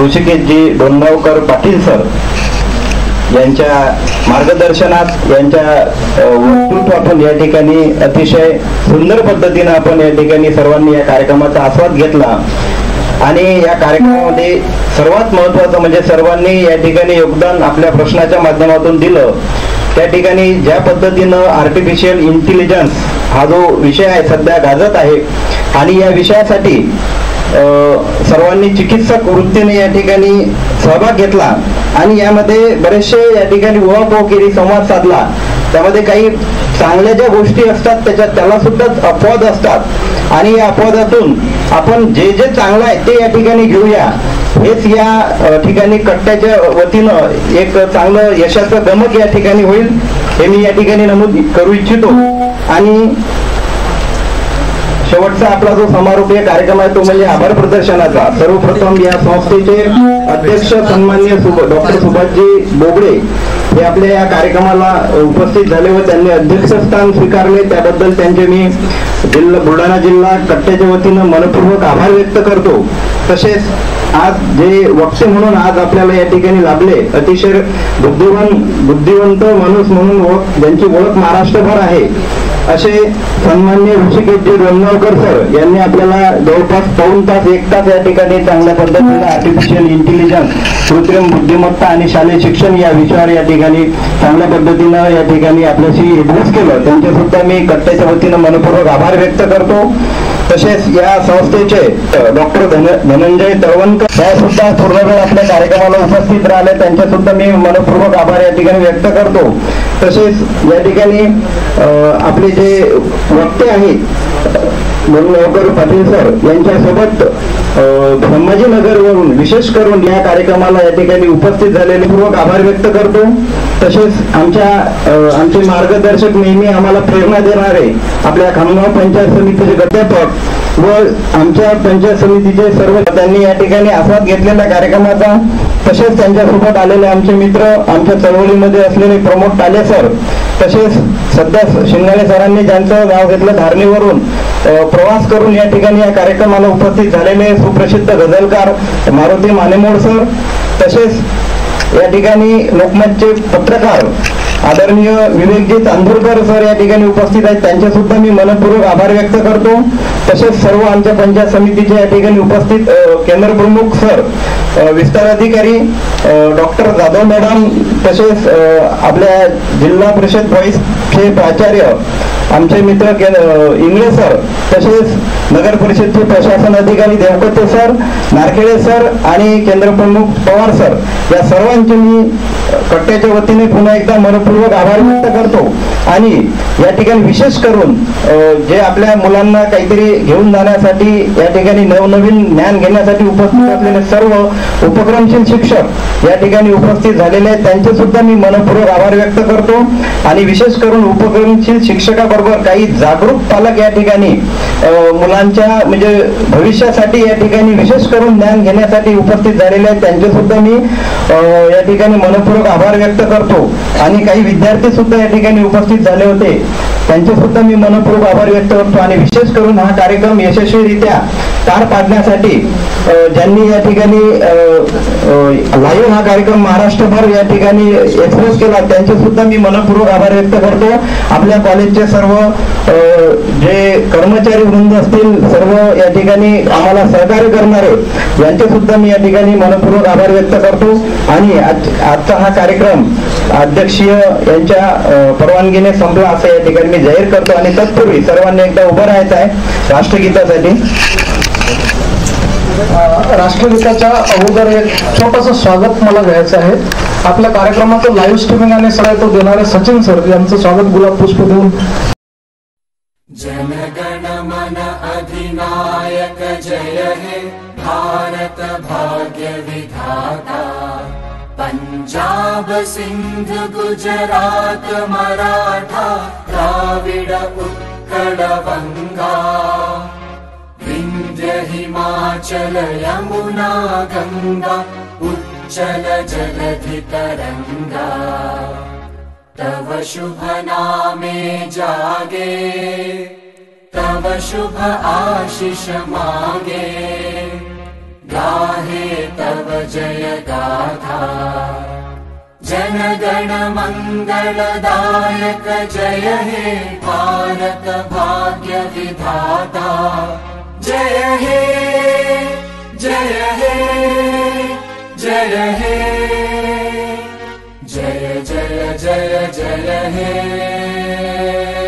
ऋषिकेशजी डोंगावकर पाटील सर यांच्या मार्गदर्शनात यांच्या आपण वक्तृत्वातून या ठिकाणी अतिशय सुंदर पद्धतीनं आपण या ठिकाणी सर्वांनी या कार्यक्रमाचा आस्वाद घेतला. आणि या कार्यक्रमामध्ये सर्वात महत्वाचं म्हणजे सर्वांनी या ठिकाणी योगदान आपल्या प्रश्नाच्या माध्यमातून दिलं. त्या ठिकाणी ज्या पद्धतीनं आर्टिफिशियल इंटेलिजन्स हा जो विषय आहे सध्या गाजत आहे आणि या विषयासाठी सर्वांनी चिकित्सक वृत्तीने या ठिकाणी सहभाग घेतला आणि यामध्ये बरेचसे या ठिकाणी उहापोह केली संवाद साधला. त्यामध्ये काही चांगल्या ज्या गोष्टी असतात त्याच्यात त्याला सुद्धा अपवाद असतात. आणि या अपवादातून आपण जे जे चांगलं आहे ते या ठिकाणी घेऊया. हेच या ठिकाणी कट्ट्याच्या वतीनं एक चांगलं यशाचं गमक या ठिकाणी होईल हे मी या ठिकाणी नमूद करू इच्छितो. आणि शेवटचा आपला जो समारोपीय कार्यक्रम आहे तो म्हणजे आभार प्रदर्शनाचा. सर्वप्रथम या संस्थेचे अध्यक्ष सन्मान्य डॉक्टर सुभाषजी बोबडे हे आपल्या या कार्यक्रमाला उपस्थित झाले व त्यांनी अध्यक्षस्थान स्वीकारले. त्याबद्दल त्यांचे मी जिल्हा बुलढाणा जिल्हा कट्ट्याच्या वतीनं मनपूर्वक आभार व्यक्त करतो. तसेच आज जे वक्ते म्हणून आज आपल्याला या ठिकाणी लाभले अतिशय बुद्धिवान बुद्धिवंत माणूस म्हणून ओळख ज्यांची ओळख महाराष्ट्रभर आहे असे सन्मान्य ऋषिकेशजी रमगावकर सर यांनी आपल्याला जवळपास पाऊन तास एक तास या ठिकाणी चांगल्या पद्धतीने आर्टिफिशियल इंटेलिजन्स कृत्रिम बुद्धिमत्ता आणि शालेय शिक्षण या विषयावर या ठिकाणी चांगल्या पद्धतीनं या ठिकाणी आपल्याशी एड्रेस केलं. त्यांच्यासुद्धा सुद्धा मी कट्ट्याच्या वतीनं मनपूर्वक आभार व्यक्त करतो. तसेच या संस्थेचे डॉक्टर धनंजय तळवणकर या सुद्धा पूर्णवेळ आपल्या कार्यक्रमाला उपस्थित राहिले. त्यांचे सुद्धा मी मनपूर्वक आभार या ठिकाणी व्यक्त करतो. तसेच या ठिकाणी आपले जे वक्ते आहेत मनोहर पाटील सर यांच्यासोबत संभाजीनगरवरून विशेष करून या कार्यक्रमाला या ठिकाणी उपस्थित झालेले पूर्वक आभार व्यक्त करतो. तसेच आमच्या आमचे मार्गदर्शक नेहमी आम्हाला प्रेरणा देणारे आपल्या खामगाव पंचायत समितीचे अध्यापक व आमच्या पंचायत समितीचे सर्व त्यांनी या ठिकाणी आस्वाद घेतलेल्या कार्यक्रमाचा. तसेच त्यांच्यासोबत आलेले आमचे मित्र आमच्या चळवळीमध्ये असलेले प्रमोद टाले सर. तसेच सध्या शिंगाणे सरांनी ज्यांचं नाव घेतलं धारणीवरून प्रवास करून या ठिकाणी या कार्यक्रमाला उपस्थित झालेले सुप्रसिद्ध गझलकार मारुती मानेमोड सर तसेच या ठिकाणी लोकमतचे पत्रकार आदरणीय विवेकजी चांदूरकर सर या ठिकाणी उपस्थित आहेत. त्यांचे सुद्धा मी मनपूर्वक आभार व्यक्त करतो. तसेच सर्व आमच्या पंचायत समितीचे या ठिकाणी उपस्थित केंद्र प्रमुख सर विस्ताराधिकारी विस्तार अधिकारी डॉक्टर जाधव मॅडम तसेच आपल्या जिल्हा परिषद बॉईजचे प्राचार्य आमचे मित्र इंगळे सर तसेच नगर परिषदचे प्रशासन अधिकारी देवकते सर नारखेडे सर आणि केंद्र प्रमुख पवार सर या सर्वांचे मी कट्ट्याच्या वतीने पुन्हा एकदा मनपूर्वक आभार व्यक्त करतो. आणि या ठिकाणी विशेष करून जे आपल्या मुलांना काहीतरी घेऊन जाण्यासाठी या ठिकाणी नवनवीन ज्ञान घेण्यासाठी उपस्थित असलेले सर्व उपक्रमशील शिक्षक या ठिकाणी उपस्थित झालेले आहेत त्यांचे सुद्धा मी मनपूर्वक आभार व्यक्त करतो. आणि विशेष करून उपक्रमशील शिक्षका शिक्षकाबरोबर काही जागरूक पालक या ठिकाणी मुलांच्या म्हणजे भविष्यासाठी या ठिकाणी विशेष करून ज्ञान घेण्यासाठी उपस्थित झालेले आहेत. त्यांचे सुद्धा मी या ठिकाणी मनपूर्वक आभार व्यक्त करतो. आणि काही विद्यार्थी सुद्धा या ठिकाणी उपस्थित झाले होते. त्यांचे सुद्धा मी मनपूर्वक आभार व्यक्त करतो. आणि विशेष करून हा कार्यक्रम यशस्वीरित्या पार पाडण्यासाठी ज्यांनी या ठिकाणी लाईव्ह हा कार्यक्रम महाराष्ट्रभर या ठिकाणी एक्सप्रेस केला त्यांचे सुद्धा मी मनपूर्वक आभार व्यक्त करतो. आपल्या कॉलेजचे सर्व जे कर्मचारी वृंद असतील सर्व या ठिकाणी आम्हाला सहकार्य करणारे यांचे सुद्धा मी या ठिकाणी मनपूर्वक आभार व्यक्त करतो. आणि आजचा हा कार्यक्रम अध्यक्षीय यांच्या परवानगीने संपला असं या ठिकाणी मी जाहीर करतो. आणि तत्पूर्वी सर्वांनी एकदा उभं राहायचं आहे राष्ट्रगीतासाठी. राष्ट्रगीताच्या अगोदर एक छोटस स्वागत मला घ्यायचं आहे. आपल्या कार्यक्रमाचं लाईव्ह स्ट्रीमिंग आणि सगळं तो देणारे सचिन सर यांचं स्वागत गुलाब पुष्प देऊन जनगणमन अधिनायक जय हे भारत भाग्य विधाता। पञ्जाब सिन्धु गुजरात मराठा द्राविड उत्कडवङ्गा विन्द्य हिमाचल यमुना गङ्गा उच्चल जलधितरङ्गा तव शुभ नामे जागे तव शुभ आशिष मागे। गाहे तव जय गाथा। जनगण मंगलदायक जय हे भारत भाग्य जय हे जय हे जय हे जय जय हे.